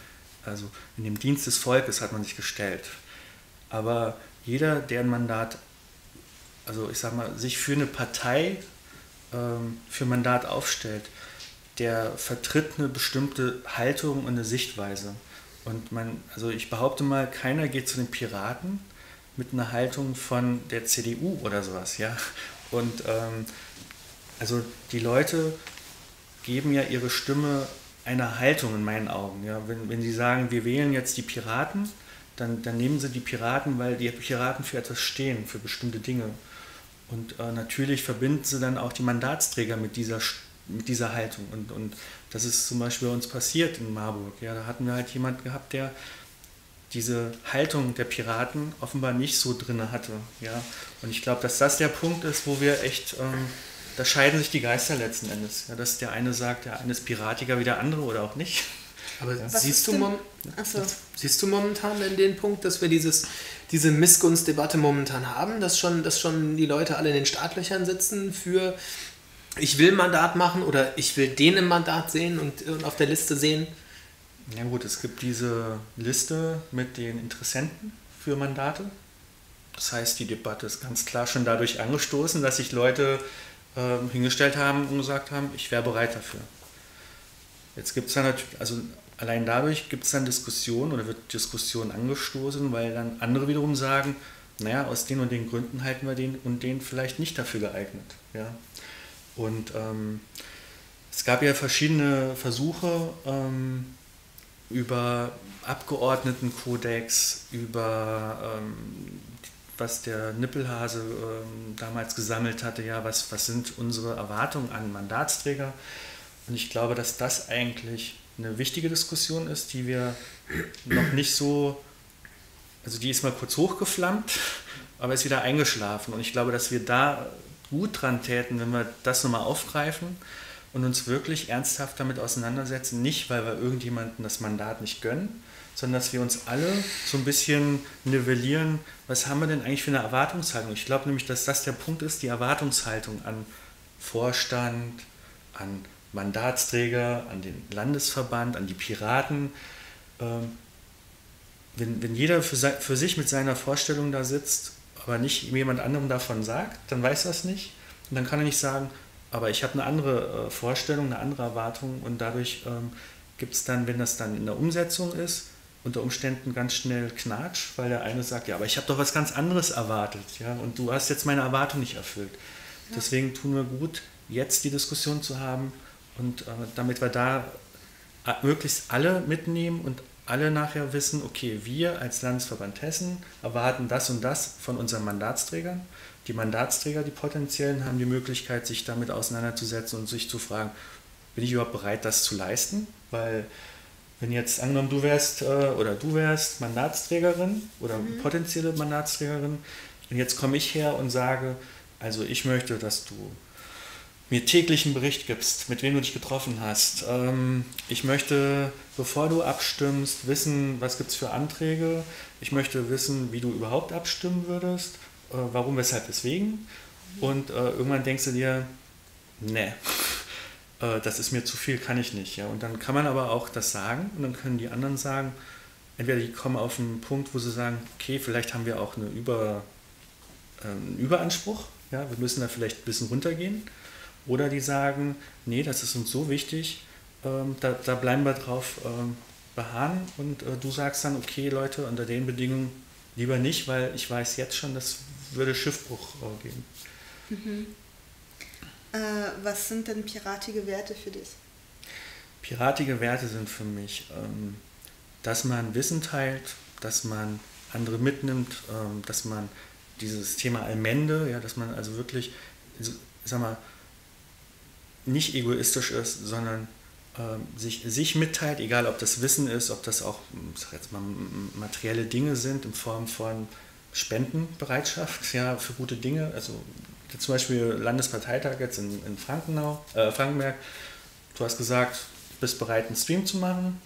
also in dem Dienst des Volkes hat man sich gestellt. Aber jeder, der ein Mandat, also ich sag mal, sich für eine Partei, ähm, für ein Mandat aufstellt, der vertritt eine bestimmte Haltung und eine Sichtweise. Und man, also ich behaupte mal, keiner geht zu den Piraten mit einer Haltung von der CDU oder sowas, ja. Und ähm, also die Leute geben ja ihre Stimme einer Haltung in meinen Augen. Ja. Wenn, wenn sie sagen, wir wählen jetzt die Piraten, dann, dann nehmen sie die Piraten, weil die Piraten für etwas stehen, für bestimmte Dinge. Und äh, natürlich verbinden sie dann auch die Mandatsträger mit dieser, mit dieser Haltung. Und, und das ist zum Beispiel bei uns passiert in Marburg. Ja, da hatten wir halt jemanden gehabt, der diese Haltung der Piraten offenbar nicht so drin hatte. Ja? Und ich glaube, dass das der Punkt ist, wo wir echt, ähm, da scheiden sich die Geister letzten Endes. Ja, dass der eine sagt, der eine ist piratiger wie der andere oder auch nicht. Aber ja. siehst, du mom so. siehst du momentan in den Punkt, dass wir dieses, diese Missgunstdebatte momentan haben, dass schon, dass schon die Leute alle in den Startlöchern sitzen für ich will Mandat machen oder ich will den im Mandat sehen und, und auf der Liste sehen? Ja gut, es gibt diese Liste mit den Interessenten für Mandate. Das heißt, die Debatte ist ganz klar schon dadurch angestoßen, dass sich Leute äh, hingestellt haben und gesagt haben, ich wäre bereit dafür. Jetzt gibt es dann natürlich, also allein dadurch gibt es dann Diskussionen oder wird Diskussion angestoßen, weil dann andere wiederum sagen, naja, aus den und den Gründen halten wir den und den vielleicht nicht dafür geeignet. Ja? Und ähm, es gab ja verschiedene Versuche, ähm, über Abgeordnetenkodex, über ähm, was der Nippelhase ähm, damals gesammelt hatte, ja, was, was sind unsere Erwartungen an Mandatsträger. Und ich glaube, dass das eigentlich eine wichtige Diskussion ist, die wir noch nicht so, also die ist mal kurz hochgeflammt, aber ist wieder eingeschlafen. Und ich glaube, dass wir da gut dran täten, wenn wir das nochmal aufgreifen und uns wirklich ernsthaft damit auseinandersetzen, nicht weil wir irgendjemandem das Mandat nicht gönnen, sondern dass wir uns alle so ein bisschen nivellieren, was haben wir denn eigentlich für eine Erwartungshaltung. Ich glaube nämlich, dass das der Punkt ist, die Erwartungshaltung an Vorstand, an Mandatsträger, an den Landesverband, an die Piraten. Ähm, wenn, wenn jeder für, für sich mit seiner Vorstellung da sitzt, aber nicht jemand anderem davon sagt, dann weiß er es nicht. Und dann kann er nicht sagen, aber ich habe eine andere äh, Vorstellung, eine andere Erwartung und dadurch ähm, gibt es dann, wenn das dann in der Umsetzung ist, unter Umständen ganz schnell Knatsch, weil der eine sagt, ja, aber ich habe doch was ganz anderes erwartet, ja, und du hast jetzt meine Erwartung nicht erfüllt. Ja. Deswegen tun wir gut, jetzt die Diskussion zu haben und äh, damit wir da äh, möglichst alle mitnehmen und alle nachher wissen, okay, wir als Landesverband Hessen erwarten das und das von unseren Mandatsträgern. Die Mandatsträger, die potenziellen, haben die Möglichkeit, sich damit auseinanderzusetzen und sich zu fragen, bin ich überhaupt bereit, das zu leisten? Weil wenn jetzt angenommen du wärst äh, oder du wärst Mandatsträgerin oder mhm. potenzielle Mandatsträgerin und jetzt komme ich her und sage, also ich möchte, dass du mir täglichen Bericht gibst, mit wem du dich getroffen hast. Ähm, ich möchte, bevor du abstimmst, wissen, was gibt es für Anträge. Ich möchte wissen, wie du überhaupt abstimmen würdest, äh, warum, weshalb, weswegen. Und äh, irgendwann denkst du dir, ne, äh, das ist mir zu viel, kann ich nicht. Ja? Und dann kann man aber auch das sagen und dann können die anderen sagen, entweder die kommen auf einen Punkt, wo sie sagen, okay, vielleicht haben wir auch eine Über, einen Überanspruch, ja? wir müssen da vielleicht ein bisschen runtergehen oder die sagen, nee, das ist uns so wichtig, ähm, da, da, bleiben wir drauf ähm, beharren und äh, du sagst dann, okay Leute, unter den Bedingungen lieber nicht, weil ich weiß jetzt schon, das würde Schiffbruch äh, geben. Mhm. Äh, was sind denn piratige Werte für dich? Piratige Werte sind für mich, ähm, dass man Wissen teilt, dass man andere mitnimmt, ähm, dass man dieses Thema Allmende, ja, dass man also wirklich, sag mal, nicht egoistisch ist, sondern äh, sich, sich mitteilt, egal ob das Wissen ist, ob das auch sag jetzt mal, materielle Dinge sind in Form von Spendenbereitschaft ja, für gute Dinge. Also zum Beispiel Landesparteitag jetzt in, in Frankenau, äh, Frankenberg. Du hast gesagt, bist bereit, einen Stream zu machen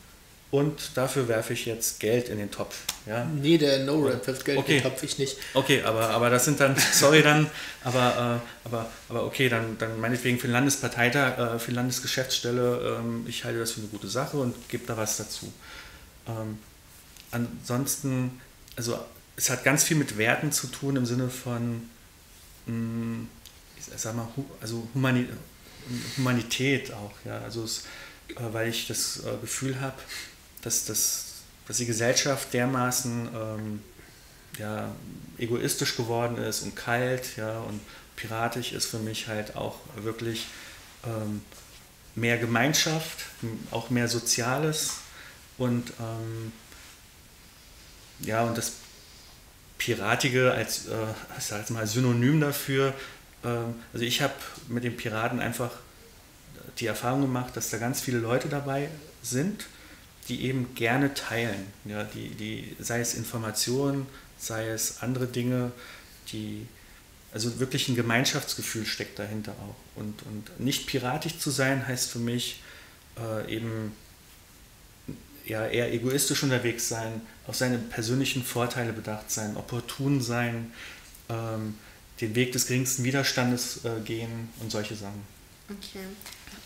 und dafür werfe ich jetzt Geld in den Topf. Ja? Nee, der No-Rap wirft Geld okay. in den Topf, ich nicht. Okay, aber, aber das sind dann, sorry dann, aber, äh, aber, aber okay, dann, dann meinetwegen für den Landesparteitag, äh, für die Landesgeschäftsstelle, ähm, ich halte das für eine gute Sache und gebe da was dazu. Ähm, ansonsten, also es hat ganz viel mit Werten zu tun im Sinne von, mh, mm, ich sag mal, also Humani Humanität auch, ja, also es, äh, weil ich das äh, Gefühl habe, dass, das, dass die Gesellschaft dermaßen ähm, ja, egoistisch geworden ist und kalt ja, und piratisch ist für mich halt auch wirklich ähm, mehr Gemeinschaft, auch mehr Soziales und ähm, ja, und das Piratige als, äh, sag mal, Synonym dafür. Äh, also ich habe mit den Piraten einfach die Erfahrung gemacht, dass da ganz viele Leute dabei sind, die eben gerne teilen. Ja, die, die, sei es Informationen, sei es andere Dinge, die, also wirklich ein Gemeinschaftsgefühl steckt dahinter auch. Und, und nicht piratisch zu sein heißt für mich äh, eben ja, eher egoistisch unterwegs sein, auf seine persönlichen Vorteile bedacht sein, opportun sein, ähm, den Weg des geringsten Widerstandes äh, gehen und solche Sachen. Okay.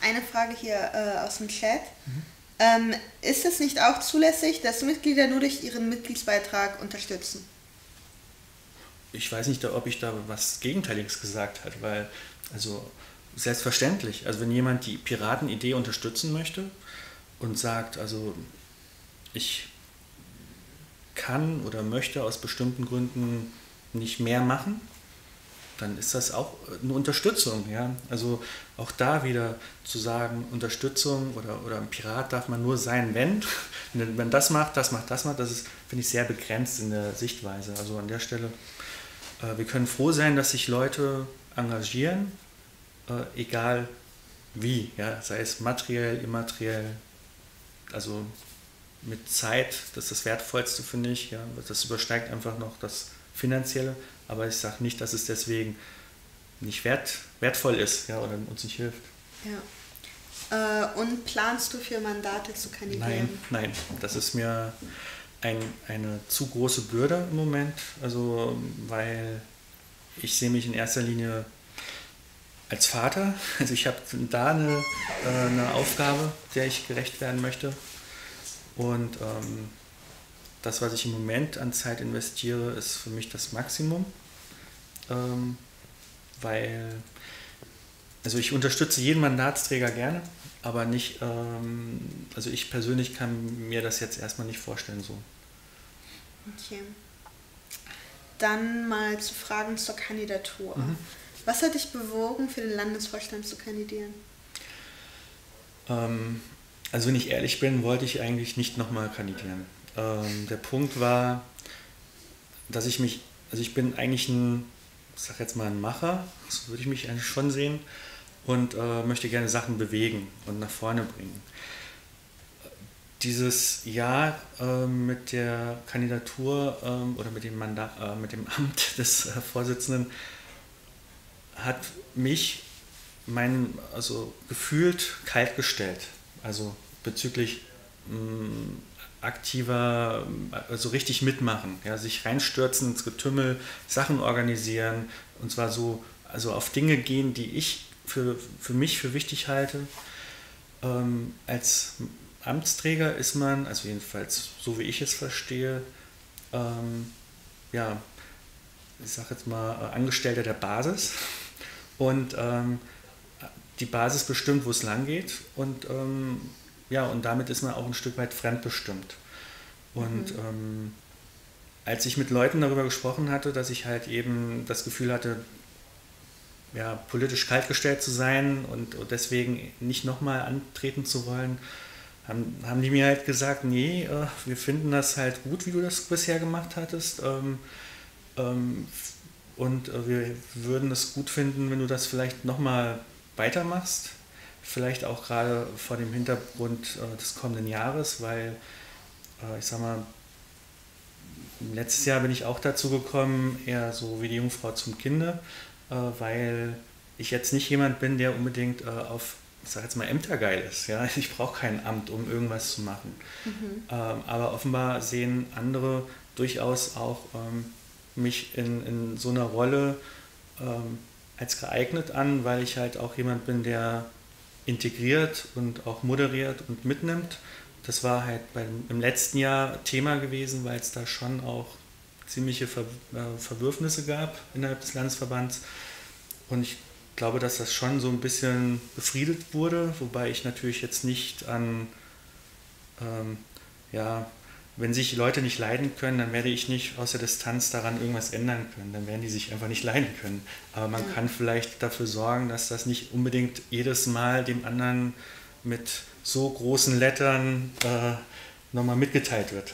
Eine Frage hier äh, aus dem Chat. Mhm. Ähm, ist es nicht auch zulässig, dass Mitglieder nur durch ihren Mitgliedsbeitrag unterstützen? Ich weiß nicht, ob ich da was Gegenteiliges gesagt habe, weil, also selbstverständlich, also wenn jemand die Piratenidee unterstützen möchte und sagt, also ich kann oder möchte aus bestimmten Gründen nicht mehr machen, dann ist das auch eine Unterstützung. Ja? Also auch da wieder zu sagen, Unterstützung oder, oder ein Pirat darf man nur sein, wenn. wenn man das macht, das macht, das macht, das ist, finde ich, sehr begrenzt in der Sichtweise. Also an der Stelle, äh, wir können froh sein, dass sich Leute engagieren, äh, egal wie, ja? sei es materiell, immateriell, also mit Zeit, das ist das Wertvollste, finde ich. Ja? Das übersteigt einfach noch das Finanzielle aber ich sage nicht, dass es deswegen nicht wert, wertvoll ist ja, oder uns nicht hilft. Ja. Äh, und planst du für Mandate zu kandidieren? Nein, nein, das ist mir ein, eine zu große Bürde im Moment, also weil ich sehe mich in erster Linie als Vater, also ich habe da eine, äh, eine Aufgabe, der ich gerecht werden möchte und ähm, das, was ich im Moment an Zeit investiere, ist für mich das Maximum, ähm, weil, also ich unterstütze jeden Mandatsträger gerne, aber nicht, ähm, also ich persönlich kann mir das jetzt erstmal nicht vorstellen so. Okay. Dann mal zu Fragen zur Kandidatur. Mhm. Was hat dich bewogen, für den Landesvorstand zu kandidieren? Ähm, Also wenn ich ehrlich bin, wollte ich eigentlich nicht nochmal kandidieren. Ähm, der Punkt war, dass ich mich, also ich bin eigentlich ein, ich sag jetzt mal ein Macher, so würde ich mich eigentlich schon sehen und äh, möchte gerne Sachen bewegen und nach vorne bringen. Dieses Jahr äh, mit der Kandidatur äh, oder mit dem, Mandat, äh, mit dem Amt des äh, Vorsitzenden hat mich mein, also gefühlt kalt gestellt. Also bezüglich mh, mm, aktiver, also richtig mitmachen, ja, sich reinstürzen ins Getümmel, Sachen organisieren und zwar so, also auf Dinge gehen, die ich für, für mich für wichtig halte. Ähm, als Amtsträger ist man, also jedenfalls so wie ich es verstehe, ähm, ja, ich sage jetzt mal, Angestellter der Basis. Und ähm, die Basis bestimmt, wo es lang geht. Und ähm, ja, und damit ist man auch ein Stück weit fremdbestimmt. Und mhm. ähm, als ich mit Leuten darüber gesprochen hatte, dass ich halt eben das Gefühl hatte, ja, politisch kaltgestellt zu sein und, deswegen nicht nochmal antreten zu wollen, haben, haben die mir halt gesagt, nee, äh, wir finden das halt gut, wie du das bisher gemacht hattest. Ähm, ähm, und äh, wir würden es gut finden, wenn du das vielleicht nochmal weitermachst. Vielleicht auch gerade vor dem Hintergrund äh, des kommenden Jahres, weil äh, ich sag mal, letztes Jahr bin ich auch dazu gekommen, eher so wie die Jungfrau zum Kinde, äh, weil ich jetzt nicht jemand bin, der unbedingt äh, auf ich sage jetzt mal, Ämtergeil ist. Ja? Ich brauche kein Amt, um irgendwas zu machen. Mhm. Ähm, aber offenbar sehen andere durchaus auch ähm, mich in, in so einer Rolle ähm, als geeignet an, weil ich halt auch jemand bin, der integriert und auch moderiert und mitnimmt. Das war halt beim, im letzten Jahr Thema gewesen, weil es da schon auch ziemliche Ver, äh, Verwürfnisse gab innerhalb des Landesverbands. Und ich glaube, dass das schon so ein bisschen befriedet wurde, wobei ich natürlich jetzt nicht an ähm, ja, wenn sich Leute nicht leiden können, dann werde ich nicht aus der Distanz daran irgendwas ändern können. Dann werden die sich einfach nicht leiden können. Aber man ja. kann vielleicht dafür sorgen, dass das nicht unbedingt jedes Mal dem anderen mit so großen Lettern äh, nochmal mitgeteilt wird.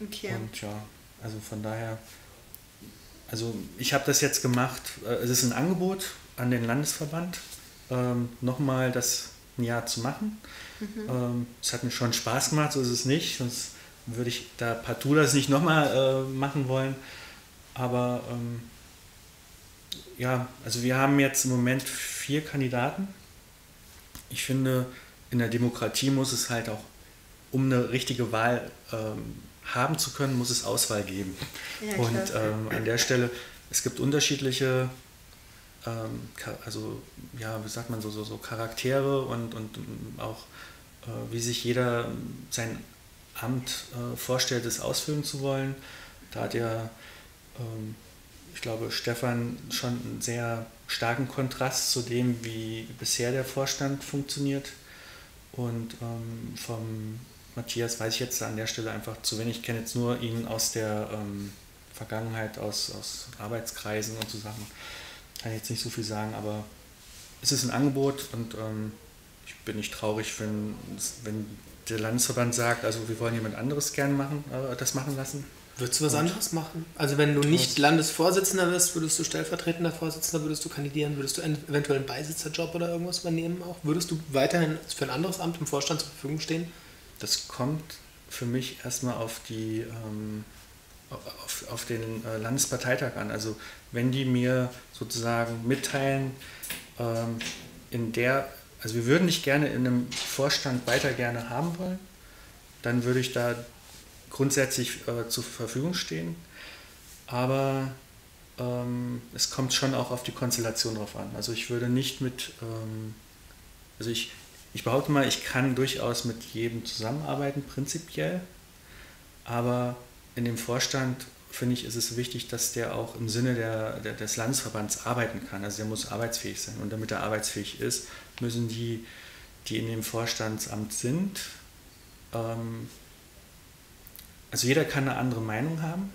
Okay. Und ja, also von daher, also ich habe das jetzt gemacht. Äh, es ist ein Angebot an den Landesverband, ähm, nochmal das ein Jahr zu machen. Mhm. Ähm, es hat mir schon Spaß gemacht, so ist es nicht. Sonst würde ich da partout das nicht nochmal äh, machen wollen. Aber ähm, ja, also wir haben jetzt im Moment vier Kandidaten. Ich finde, in der Demokratie muss es halt auch, um eine richtige Wahl ähm, haben zu können, muss es Auswahl geben. Ja, und ähm, an der Stelle, es gibt unterschiedliche, ähm, also ja, wie sagt man so, so, so Charaktere und, und auch äh, wie sich jeder sein Amt äh, vorstellt, es ausfüllen zu wollen. Da hat ja, ähm, ich glaube, Stefan schon einen sehr starken Kontrast zu dem, wie bisher der Vorstand funktioniert. Und ähm, vom Matthias weiß ich jetzt an der Stelle einfach zu wenig. Ich kenne jetzt nur ihn aus der ähm, Vergangenheit, aus, aus Arbeitskreisen und so Sachen. Kann ich jetzt nicht so viel sagen, aber es ist ein Angebot und ähm, ich bin nicht traurig, wenn, wenn der Landesverband sagt, also wir wollen jemand anderes gern machen, äh, das machen lassen. Würdest du was anderes machen? Also wenn du nicht Landesvorsitzender wirst, würdest du stellvertretender Vorsitzender, würdest du kandidieren, würdest du eventuell einen Beisitzerjob oder irgendwas übernehmen auch? Würdest du weiterhin für ein anderes Amt im Vorstand zur Verfügung stehen? Das kommt für mich erstmal auf die ähm, auf, auf den äh, Landesparteitag an. Also wenn die mir sozusagen mitteilen, ähm, in der also wir würden dich gerne in einem Vorstand weiter gerne haben wollen. Dann würde ich da grundsätzlich äh, zur Verfügung stehen. Aber ähm, es kommt schon auch auf die Konstellation drauf an. Also ich würde nicht mit, ähm, also ich, ich behaupte mal, ich kann durchaus mit jedem zusammenarbeiten, prinzipiell. Aber in dem Vorstand finde ich, ist es wichtig, dass der auch im Sinne der, der, des Landesverbands arbeiten kann. Also der muss arbeitsfähig sein. Und damit er arbeitsfähig ist, müssen die, die in dem Vorstandsamt sind, ähm, also jeder kann eine andere Meinung haben,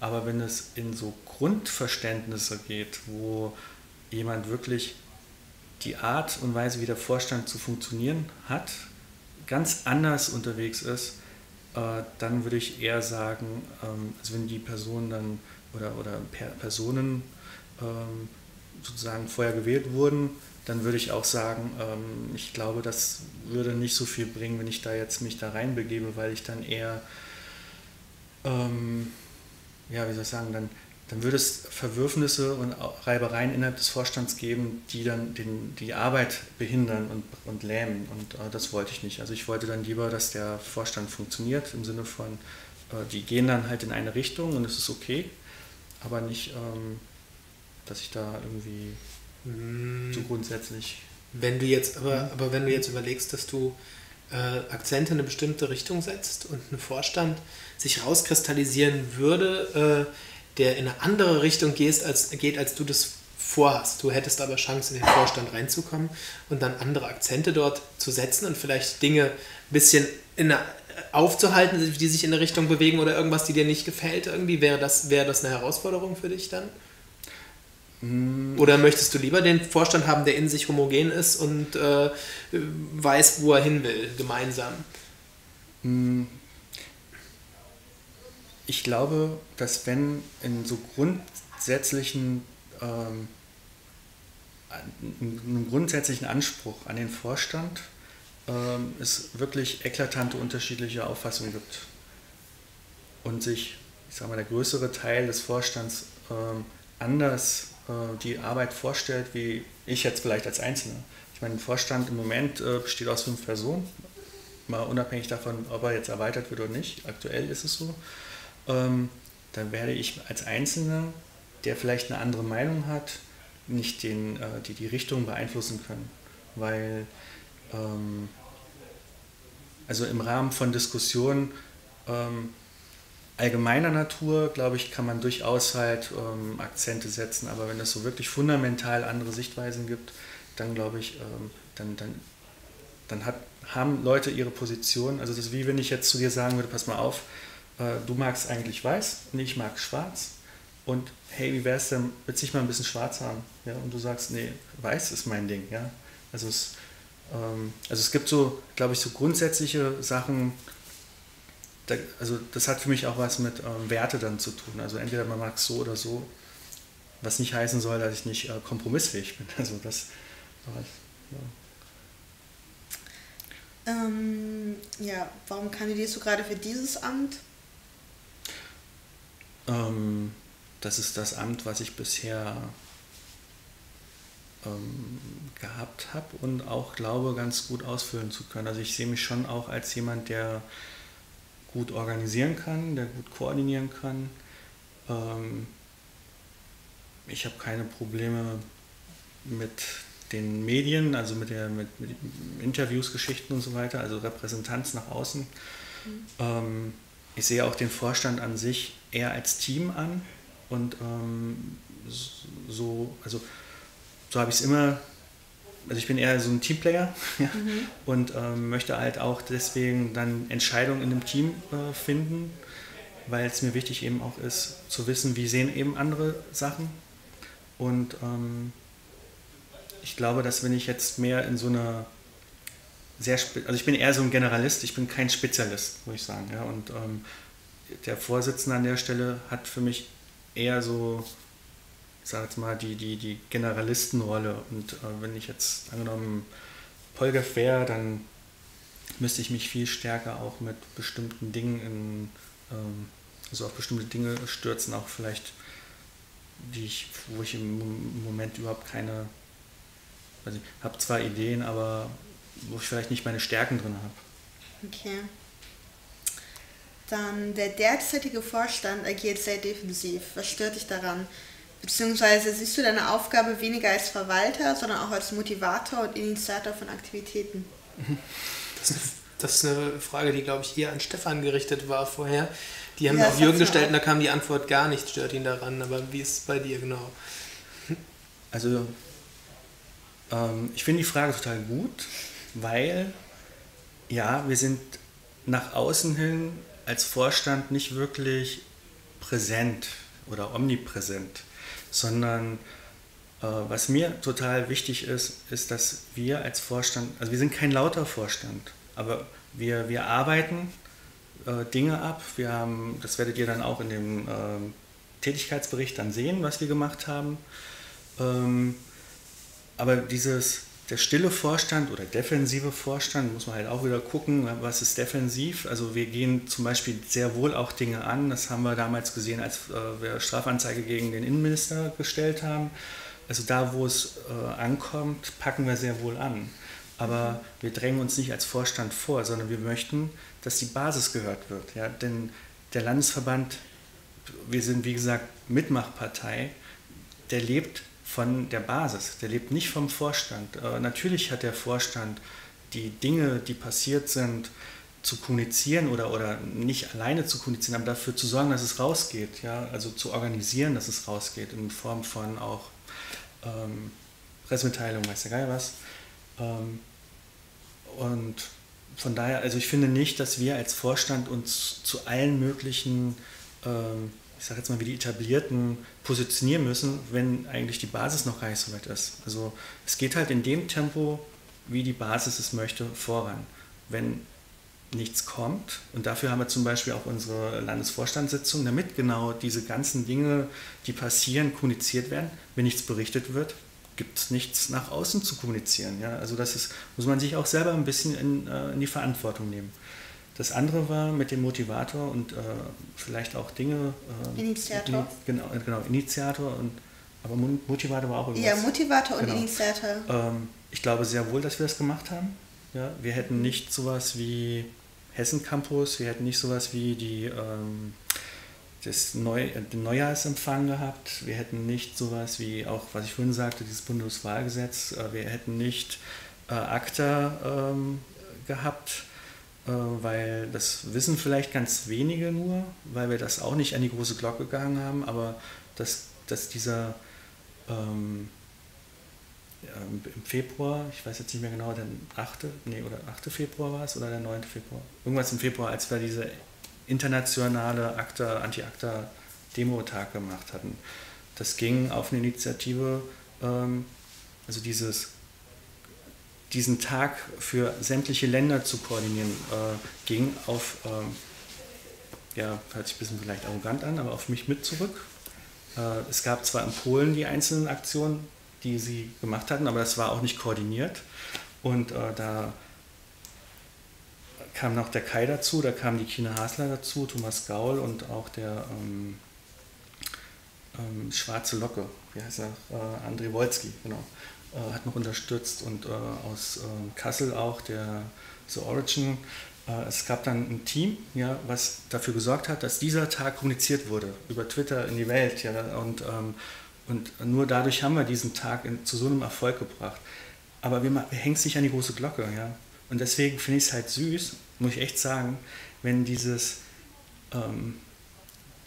aber wenn es in so Grundverständnisse geht, wo jemand wirklich die Art und Weise, wie der Vorstand zu funktionieren hat, ganz anders unterwegs ist, äh, dann würde ich eher sagen, ähm, also wenn die Person dann oder, oder per Personen ähm, sozusagen vorher gewählt wurden, dann würde ich auch sagen, ähm, ich glaube, das würde nicht so viel bringen, wenn ich da jetzt mich da reinbegebe, weil ich dann eher, ähm, ja, wie soll ich sagen, dann dann würde es Verwürfnisse und Reibereien innerhalb des Vorstands geben, die dann den, die Arbeit behindern und, und lähmen. Und äh, das wollte ich nicht. Also ich wollte dann lieber, dass der Vorstand funktioniert im Sinne von, äh, die gehen dann halt in eine Richtung und es ist okay, aber nicht, ähm, dass ich da irgendwie hm. so grundsätzlich. Wenn du jetzt, aber, aber wenn du jetzt überlegst, dass du äh, Akzente in eine bestimmte Richtung setzt und ein Vorstand sich rauskristallisieren würde, äh, der in eine andere Richtung gehst, als, geht, als du das vorhast. Du hättest aber Chance, in den Vorstand reinzukommen und dann andere Akzente dort zu setzen und vielleicht Dinge ein bisschen eine, aufzuhalten, die sich in eine Richtung bewegen oder irgendwas, die dir nicht gefällt irgendwie. Wäre das, wäre das eine Herausforderung für dich dann? Oder möchtest du lieber den Vorstand haben, der in sich homogen ist und äh, weiß, wo er hin will, gemeinsam? Mm ich glaube, dass wenn in so grundsätzlichen ähm, einen grundsätzlichen Anspruch an den Vorstand ähm, es wirklich eklatante unterschiedliche Auffassungen gibt und sich, ich sage mal, der größere Teil des Vorstands ähm, anders die Arbeit vorstellt, wie ich jetzt vielleicht als Einzelner. Ich meine, ein Vorstand im Moment äh, besteht aus fünf Personen, mal unabhängig davon, ob er jetzt erweitert wird oder nicht. Aktuell ist es so ähm, dann werde ich als Einzelner, der vielleicht eine andere Meinung hat, nicht den, äh, die, die Richtung beeinflussen können. Weil ähm, also im Rahmen von Diskussionen ähm, allgemeiner Natur, glaube ich, kann man durchaus halt ähm, Akzente setzen, aber wenn es so wirklich fundamental andere Sichtweisen gibt, dann glaube ich, ähm, dann, dann, dann hat, haben Leute ihre Position. Also das ist wie wenn ich jetzt zu dir sagen würde, pass mal auf, äh, du magst eigentlich weiß und ich mag schwarz. Und hey, wie wäre es denn, willst du dich mal ein bisschen schwarz haben? Ja, und du sagst, nee, weiß ist mein Ding. Ja? Also, es, ähm, also es gibt so, glaube ich, so grundsätzliche Sachen, da, also das hat für mich auch was mit ähm, Werte dann zu tun. Also entweder man mag es so oder so, was nicht heißen soll, dass ich nicht äh, kompromissfähig bin. Also das, ja. Ähm, ja, warum kandidierst du gerade für dieses Amt? Ähm, das ist das Amt, was ich bisher ähm, gehabt habe und auch glaube, ganz gut ausfüllen zu können. Also ich sehe mich schon auch als jemand, der gut organisieren kann, der gut koordinieren kann. Ähm, ich habe keine Probleme mit den Medien, also mit, der, mit, mit Interviews, Geschichten und so weiter, also Repräsentanz nach außen. Mhm. Ähm, ich sehe auch den Vorstand an sich eher als Team an und ähm, so, also so habe ich es immer, also ich bin eher so ein Teamplayer ja, mhm. und ähm, möchte halt auch deswegen dann Entscheidungen in einem Team äh, finden, weil es mir wichtig eben auch ist zu wissen, wie sehen eben andere Sachen und ähm, ich glaube, dass wenn ich jetzt mehr in so einer sehr, also ich bin eher so ein Generalist, ich bin kein Spezialist, muss ich sagen. Ja, und ähm, der Vorsitzende an der Stelle hat für mich eher so, ich sage jetzt mal, die, die, die Generalistenrolle. Und äh, wenn ich jetzt angenommen Polgef wäre, dann müsste ich mich viel stärker auch mit bestimmten Dingen in, ähm, also auf bestimmte Dinge stürzen, auch vielleicht, die ich, wo ich im Moment überhaupt keine, also ich habe zwar Ideen, aber wo ich vielleicht nicht meine Stärken drin habe. Okay. Dann der derzeitige Vorstand agiert sehr defensiv. Was stört dich daran? Beziehungsweise siehst du deine Aufgabe weniger als Verwalter, sondern auch als Motivator und Initiator von Aktivitäten? Das ist eine, das ist eine Frage, die, glaube ich, eher an Stefan gerichtet war vorher. Die haben ja, auch Jürgen gestellt und da kam die Antwort gar nicht, stört ihn daran. Aber wie ist es bei dir genau? Also, ähm, ich finde die Frage total gut, weil ja, wir sind nach außen hin als Vorstand nicht wirklich präsent oder omnipräsent, sondern äh, was mir total wichtig ist, ist, dass wir als Vorstand, also wir sind kein lauter Vorstand, aber wir, wir arbeiten äh, Dinge ab. Wir haben, das werdet ihr dann auch in dem äh, Tätigkeitsbericht dann sehen, was wir gemacht haben. Ähm, aber dieses, der stille Vorstand oder defensive Vorstand, muss man halt auch wieder gucken, was ist defensiv. Also wir gehen zum Beispiel sehr wohl auch Dinge an. Das haben wir damals gesehen, als äh, wir Strafanzeige gegen den Innenminister gestellt haben. Also da, wo es äh, ankommt, packen wir sehr wohl an. Aber wir drängen uns nicht als Vorstand vor, sondern wir möchten, dass die Basis gehört wird. Ja? Denn der Landesverband, wir sind wie gesagt Mitmachpartei, der lebt von der Basis, der lebt nicht vom Vorstand. Äh, natürlich hat der Vorstand die Dinge, die passiert sind, zu kommunizieren oder, oder nicht alleine zu kommunizieren, aber dafür zu sorgen, dass es rausgeht, ja, also zu organisieren, dass es rausgeht in Form von auch ähm, Pressemitteilung, weiß der Geil was. Ähm, und von daher, also ich finde nicht, dass wir als Vorstand uns zu allen möglichen, ähm, ich sage jetzt mal wie die etablierten, positionieren müssen, wenn eigentlich die Basis noch gar nicht so weit ist. Also es geht halt in dem Tempo, wie die Basis es möchte, voran. Wenn nichts kommt, und dafür haben wir zum Beispiel auch unsere Landesvorstandssitzung, damit genau diese ganzen Dinge, die passieren, kommuniziert werden. Wenn nichts berichtet wird, gibt es nichts nach außen zu kommunizieren. Ja? Also das ist, muss man sich auch selber ein bisschen in, äh, in die Verantwortung nehmen. Das andere war mit dem Motivator und äh, vielleicht auch Dinge. Äh, Initiator. In, genau, genau, Initiator und aber Motivator war auch irgendwas. Ja, Motivator genau. und Initiator. Ähm, ich glaube sehr wohl, dass wir das gemacht haben. Ja, wir hätten nicht sowas wie Hessen Campus, wir hätten nicht sowas wie die ähm, das Neu den Neujahrsempfang gehabt. Wir hätten nicht sowas wie auch, was ich vorhin sagte, dieses Bundeswahlgesetz. Äh, wir hätten nicht äh, ACTA ähm, gehabt, äh, weil das wissen vielleicht ganz wenige nur, weil wir das auch nicht an die große Glocke gegangen haben, aber dass, dass dieser ähm, im Februar, ich weiß jetzt nicht mehr genau, der 8. Nee, oder 8. Februar war es oder der 9. Februar. Irgendwas im Februar, als wir diese internationale ACTA, Anti-ACTA-Demo-Tag gemacht hatten. Das ging auf eine Initiative, ähm, also dieses, diesen Tag für sämtliche Länder zu koordinieren, äh, ging auf, ähm, ja, hört sich ein bisschen vielleicht arrogant an, aber auf mich mit zurück. Äh, es gab zwar in Polen die einzelnen Aktionen, die sie gemacht hatten, aber das war auch nicht koordiniert. Und äh, da kam noch der Kai dazu, da kam die Kine Hasler dazu, Thomas Gaul und auch der ähm, ähm, Schwarze Locke, wie heißt er, äh, André Wolski, genau, äh, hat noch unterstützt und äh, aus ähm, Kassel auch der The Origin. Äh, es gab dann ein Team, ja, was dafür gesorgt hat, dass dieser Tag kommuniziert wurde über Twitter in die Welt. Ja, und, ähm, und nur dadurch haben wir diesen Tag in, zu so einem Erfolg gebracht. Aber wir, wir hängen es nicht an die große Glocke. Ja? Und deswegen finde ich es halt süß, muss ich echt sagen, wenn dieses, ähm,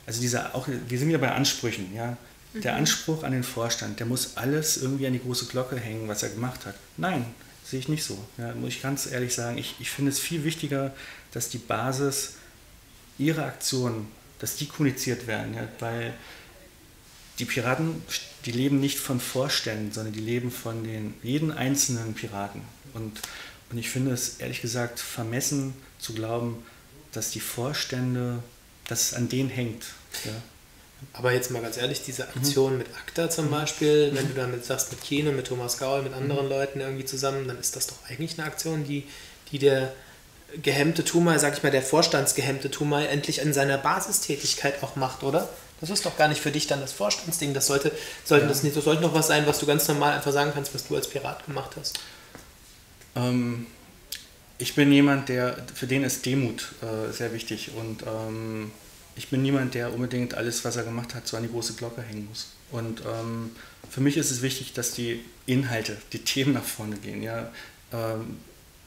also dieser, auch, wir sind wieder bei Ansprüchen, ja. Der mhm. Anspruch an den Vorstand, der muss alles irgendwie an die große Glocke hängen, was er gemacht hat. Nein, sehe ich nicht so. Ja, muss ich ganz ehrlich sagen. Ich, ich finde es viel wichtiger, dass die Basis, ihre Aktionen, dass die kommuniziert werden, ja, weil die Piraten, die leben nicht von Vorständen, sondern die leben von den jeden einzelnen Piraten. Und und ich finde es ehrlich gesagt vermessen zu glauben, dass die Vorstände, dass es an denen hängt. Ja. Aber jetzt mal ganz ehrlich, diese Aktion mhm. mit ACTA zum mhm. Beispiel, wenn mhm. du damit sagst, mit Kene, mit Thomas Gaul, mit anderen mhm. Leuten irgendwie zusammen, dann ist das doch eigentlich eine Aktion, die, die der gehemmte Tumai, sag ich mal, der vorstandsgehemmte Tumai endlich in seiner Basistätigkeit auch macht, oder? Das ist doch gar nicht für dich dann das Vorstandsding. Das sollte, sollte ja. das nicht, das sollte noch was sein, was du ganz normal einfach sagen kannst, was du als Pirat gemacht hast. Ähm, ich bin jemand, der, für den ist Demut äh, sehr wichtig und ähm, ich bin niemand, der unbedingt alles, was er gemacht hat, so an die große Glocke hängen muss. Und ähm, für mich ist es wichtig, dass die Inhalte, die Themen nach vorne gehen. Ja? Ähm,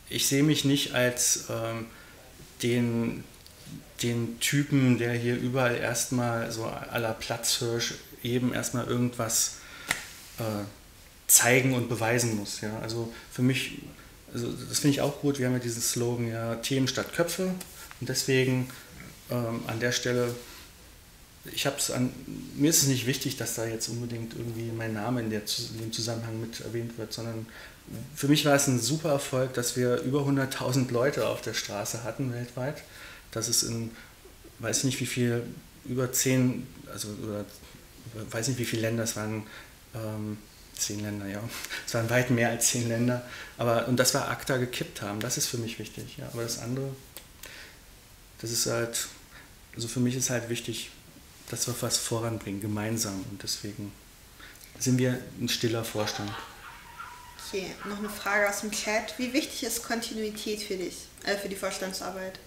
ich sehe mich nicht als ähm, den, den Typen, der hier überall erstmal so aller Platzhirsch eben erstmal irgendwas äh, zeigen und beweisen muss. Ja? Also für mich also das finde ich auch gut. Wir haben ja diesen Slogan, ja, Themen statt Köpfe. Und deswegen ähm, an der Stelle ich habe an, mir ist es nicht wichtig, dass da jetzt unbedingt irgendwie mein Name in, der, in dem Zusammenhang mit erwähnt wird, sondern für mich war es ein super Erfolg, dass wir über 100.000 Leute auf der Straße hatten weltweit. Das ist in, weiß nicht wie viel, über zehn, also oder, weiß nicht wie viele Länder, es waren ähm, zehn Länder, ja. Es waren weit mehr als zehn Länder. Aber, und dass wir ACTA gekippt haben, das ist für mich wichtig. Ja. Aber das andere, das ist halt, also für mich ist halt wichtig, dass wir was voranbringen, gemeinsam. Und deswegen sind wir ein stiller Vorstand. Okay, noch eine Frage aus dem Chat. Wie wichtig ist Kontinuität für dich, äh, für die Vorstandsarbeit?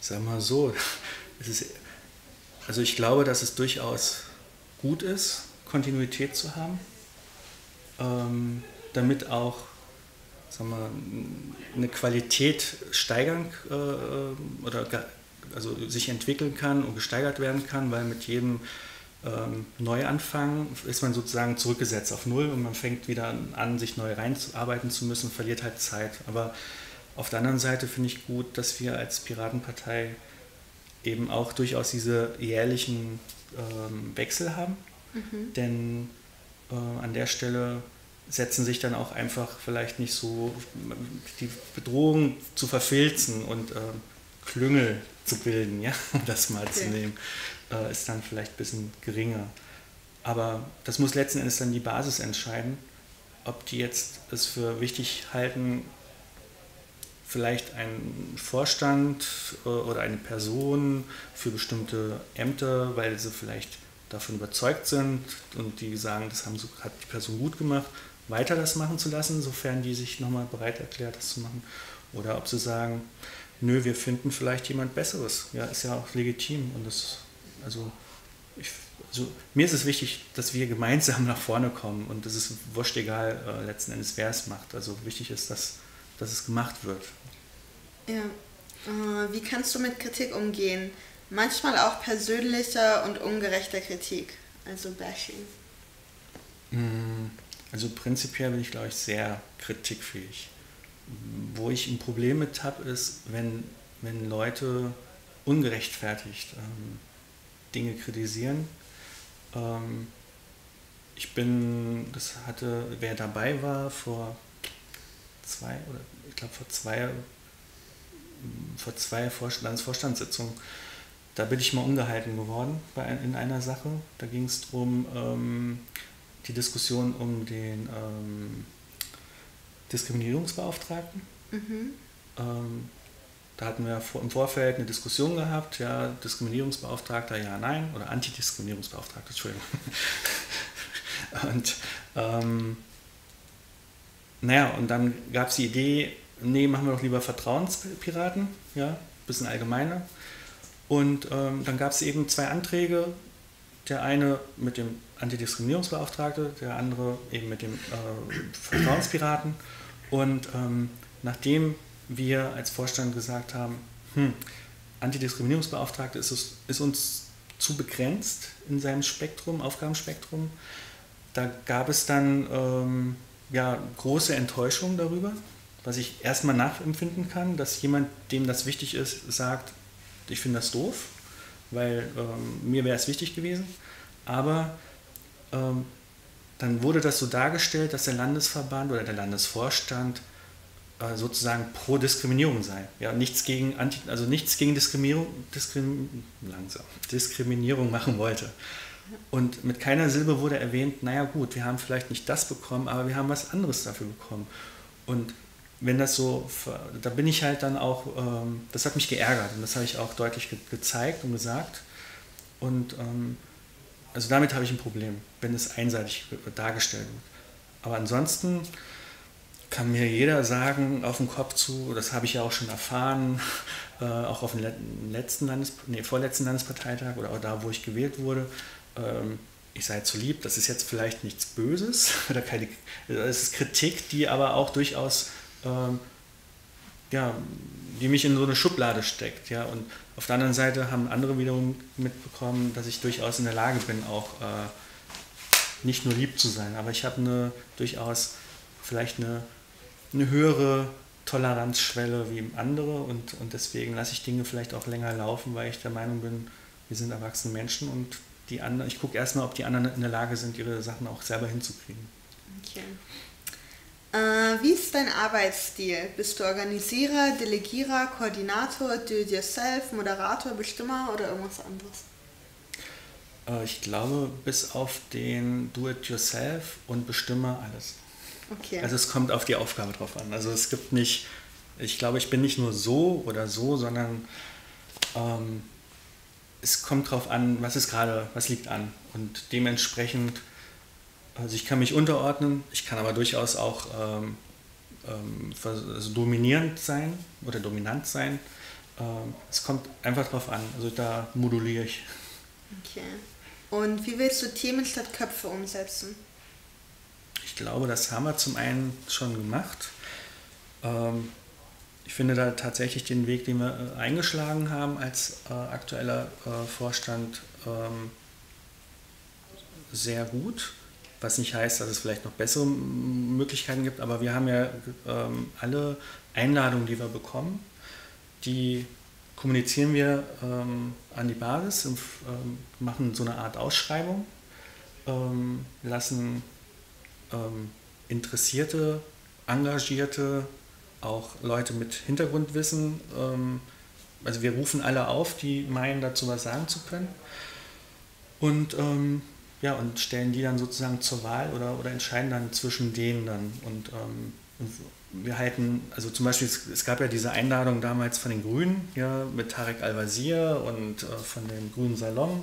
Sag mal so, es ist, also ich glaube, dass es durchaus gut ist, Kontinuität zu haben, ähm, damit auch sagen wir, eine Qualität steigern äh, oder also sich entwickeln kann und gesteigert werden kann, weil mit jedem ähm, Neuanfang ist man sozusagen zurückgesetzt auf Null und man fängt wieder an, sich neu reinzuarbeiten zu müssen, verliert halt Zeit. Aber auf der anderen Seite finde ich gut, dass wir als Piratenpartei eben auch durchaus diese jährlichen ähm, Wechsel haben. Mhm. Denn äh, an der Stelle setzen sich dann auch einfach vielleicht nicht so die Bedrohung zu verfilzen und äh, Klüngel zu bilden, ja, um das mal okay. zu nehmen, äh, ist dann vielleicht ein bisschen geringer. Aber das muss letzten Endes dann die Basis entscheiden, ob die jetzt es für wichtig halten, vielleicht einen Vorstand äh, oder eine Person für bestimmte Ämter, weil sie vielleicht davon überzeugt sind und die sagen, das haben, hat die Person gut gemacht, weiter das machen zu lassen, sofern die sich nochmal bereit erklärt, das zu machen. Oder ob sie sagen, nö, wir finden vielleicht jemand Besseres. Ja, ist ja auch legitim. Und das, also, ich, also mir ist es wichtig, dass wir gemeinsam nach vorne kommen und es ist wurscht egal äh, letzten Endes, wer es macht. Also wichtig ist, dass, dass es gemacht wird. Ja. Äh, wie kannst du mit Kritik umgehen? Manchmal auch persönlicher und ungerechter Kritik, also Bashing. Mm, also prinzipiell bin ich, glaube ich, sehr kritikfähig. Wo ich ein Problem mit habe, ist, wenn, wenn Leute ungerechtfertigt ähm, Dinge kritisieren. Ähm, ich bin, das hatte, wer dabei war vor zwei oder ich glaube vor zwei vor zwei Landesvorstandssitzungen, da bin ich mal umgehalten geworden bei, in einer Sache. Da ging es darum, ähm, die Diskussion um den ähm, Diskriminierungsbeauftragten. Mhm. Ähm, da hatten wir im Vorfeld eine Diskussion gehabt, ja, Diskriminierungsbeauftragter, ja, nein, oder Antidiskriminierungsbeauftragter, Entschuldigung. und ähm, naja, und dann gab es die Idee, nee, machen wir doch lieber Vertrauenspiraten, ja, bisschen allgemeiner. Und ähm, dann gab es eben zwei Anträge, der eine mit dem Antidiskriminierungsbeauftragte, der andere eben mit dem äh, Vertrauenspiraten. Und ähm, nachdem wir als Vorstand gesagt haben, hm, Antidiskriminierungsbeauftragte ist, es, ist uns zu begrenzt in seinem Spektrum, Aufgabenspektrum, da gab es dann ähm, ja, große Enttäuschung darüber, was ich erstmal nachempfinden kann, dass jemand, dem das wichtig ist, sagt, ich finde das doof, weil ähm, mir wäre es wichtig gewesen. Aber ähm, dann wurde das so dargestellt, dass der Landesverband oder der Landesvorstand äh, sozusagen pro Diskriminierung sei. Ja, nichts gegen Anti, also nichts gegen Diskriminierung, Diskrim, langsam, Diskriminierung machen wollte. Und mit keiner Silbe wurde erwähnt, naja gut, wir haben vielleicht nicht das bekommen, aber wir haben was anderes dafür bekommen. Und wenn das so, da bin ich halt dann auch, ähm, das hat mich geärgert und das habe ich auch deutlich ge gezeigt und gesagt. Und ähm, also damit habe ich ein Problem, wenn es einseitig dargestellt wird. Aber ansonsten kann mir jeder sagen, auf den Kopf zu, das habe ich ja auch schon erfahren, äh, auch auf dem letzten Landes nee, vorletzten Landesparteitag oder auch da, wo ich gewählt wurde, ähm, ich sei zu lieb, das ist jetzt vielleicht nichts Böses oder keine, es ist Kritik, die aber auch durchaus ähm, ja, die mich in so eine Schublade steckt. Ja? Und auf der anderen Seite haben andere wiederum mitbekommen, dass ich durchaus in der Lage bin, auch äh, nicht nur lieb zu sein, aber ich habe eine durchaus vielleicht eine, eine höhere Toleranzschwelle wie andere und, und deswegen lasse ich Dinge vielleicht auch länger laufen, weil ich der Meinung bin, wir sind erwachsene Menschen und die anderen, ich gucke erstmal, ob die anderen in der Lage sind, ihre Sachen auch selber hinzukriegen. Okay. Äh, wie ist dein Arbeitsstil? Bist du Organisierer, Delegierer, Koordinator, Do-it-yourself, Moderator, Bestimmer oder irgendwas anderes? Äh, ich glaube, bis auf den Do-it-yourself und Bestimmer alles. Okay. Also es kommt auf die Aufgabe drauf an. Also es gibt nicht, ich glaube, ich bin nicht nur so oder so, sondern ähm, es kommt drauf an, was ist gerade, was liegt an. Und dementsprechend also ich kann mich unterordnen, ich kann aber durchaus auch ähm, ähm, also dominierend sein oder dominant sein. Ähm, es kommt einfach drauf an. Also da moduliere ich. Okay. Und wie willst du Themen statt Köpfe umsetzen? Ich glaube, das haben wir zum einen schon gemacht. Ähm, ich finde da tatsächlich den Weg, den wir äh, eingeschlagen haben als äh, aktueller äh, Vorstand, sehr gut was nicht heißt, dass es vielleicht noch bessere Möglichkeiten gibt, aber wir haben ja ähm, alle Einladungen, die wir bekommen, die kommunizieren wir ähm, an die Basis und ähm, machen so eine Art Ausschreibung, ähm, lassen ähm, interessierte, engagierte, auch Leute mit Hintergrundwissen, ähm, also wir rufen alle auf, die meinen, dazu was sagen zu können. Und ja, und stellen die dann sozusagen zur Wahl oder, oder entscheiden dann zwischen denen dann. Und, ähm, und wir halten, also zum Beispiel, es, es, gab ja diese Einladung damals von den Grünen, ja, mit Tarek Al-Wazir und äh, von dem Grünen Salon,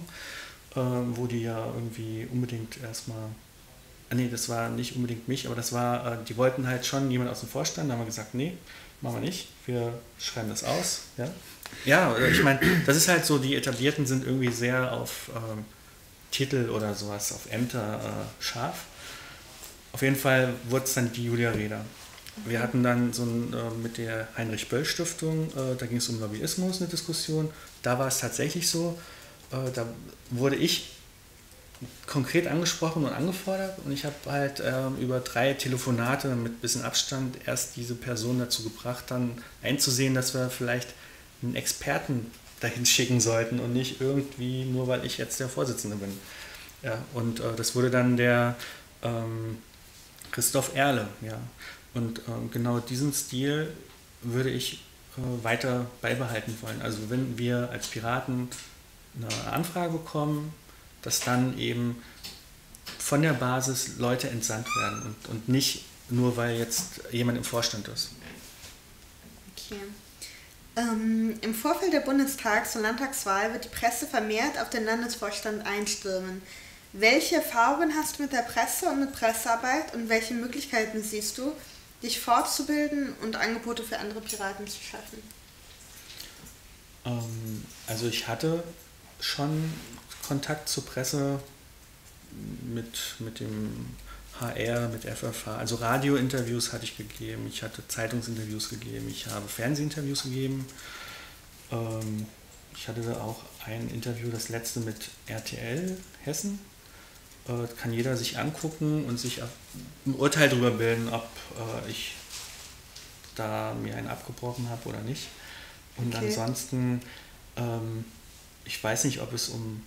äh, wo die ja irgendwie unbedingt erstmal, äh, nee, das war nicht unbedingt mich, aber das war, äh, die wollten halt schon jemand aus dem Vorstand, da haben wir gesagt, nee, machen wir nicht, wir schreiben das aus, ja. Ja, ich meine, das ist halt so, die Etablierten sind irgendwie sehr auf ähm, Titel oder sowas auf Ämter äh, scharf. Auf jeden Fall wurde es dann die Julia Reda. Wir hatten dann so ein, äh, mit der Heinrich-Böll-Stiftung, äh, da ging es um Lobbyismus, eine Diskussion. Da war es tatsächlich so, äh, da wurde ich konkret angesprochen und angefordert und ich habe halt ähm, über drei Telefonate mit bisschen Abstand erst diese Person dazu gebracht, dann einzusehen, dass wir vielleicht einen Experten dahin schicken sollten und nicht irgendwie nur, weil ich jetzt der Vorsitzende bin. Ja, und äh, das wurde dann der ähm, Christoph Erle. Ja. Und ähm, genau diesen Stil würde ich äh, weiter beibehalten wollen. Also wenn wir als Piraten eine Anfrage bekommen, dass dann eben von der Basis Leute entsandt werden und, und nicht nur, weil jetzt jemand im Vorstand ist. Okay. Ähm, Im Vorfeld der Bundestags- und Landtagswahl wird die Presse vermehrt auf den Landesvorstand einstürmen. Welche Erfahrungen hast du mit der Presse und mit Pressearbeit und welche Möglichkeiten siehst du, dich fortzubilden und Angebote für andere Piraten zu schaffen? Ähm, also ich hatte schon Kontakt zur Presse mit, mit dem HR, mit FFH. Also Radiointerviews hatte ich gegeben, ich hatte Zeitungsinterviews gegeben, ich habe Fernsehinterviews gegeben. Ähm, ich hatte auch ein Interview, das letzte mit RTL Hessen. Äh, kann jeder sich angucken und sich ein Urteil darüber bilden, ob äh, ich da mir einen abgebrochen habe oder nicht. Und okay. ansonsten, ähm, ich weiß nicht, ob es um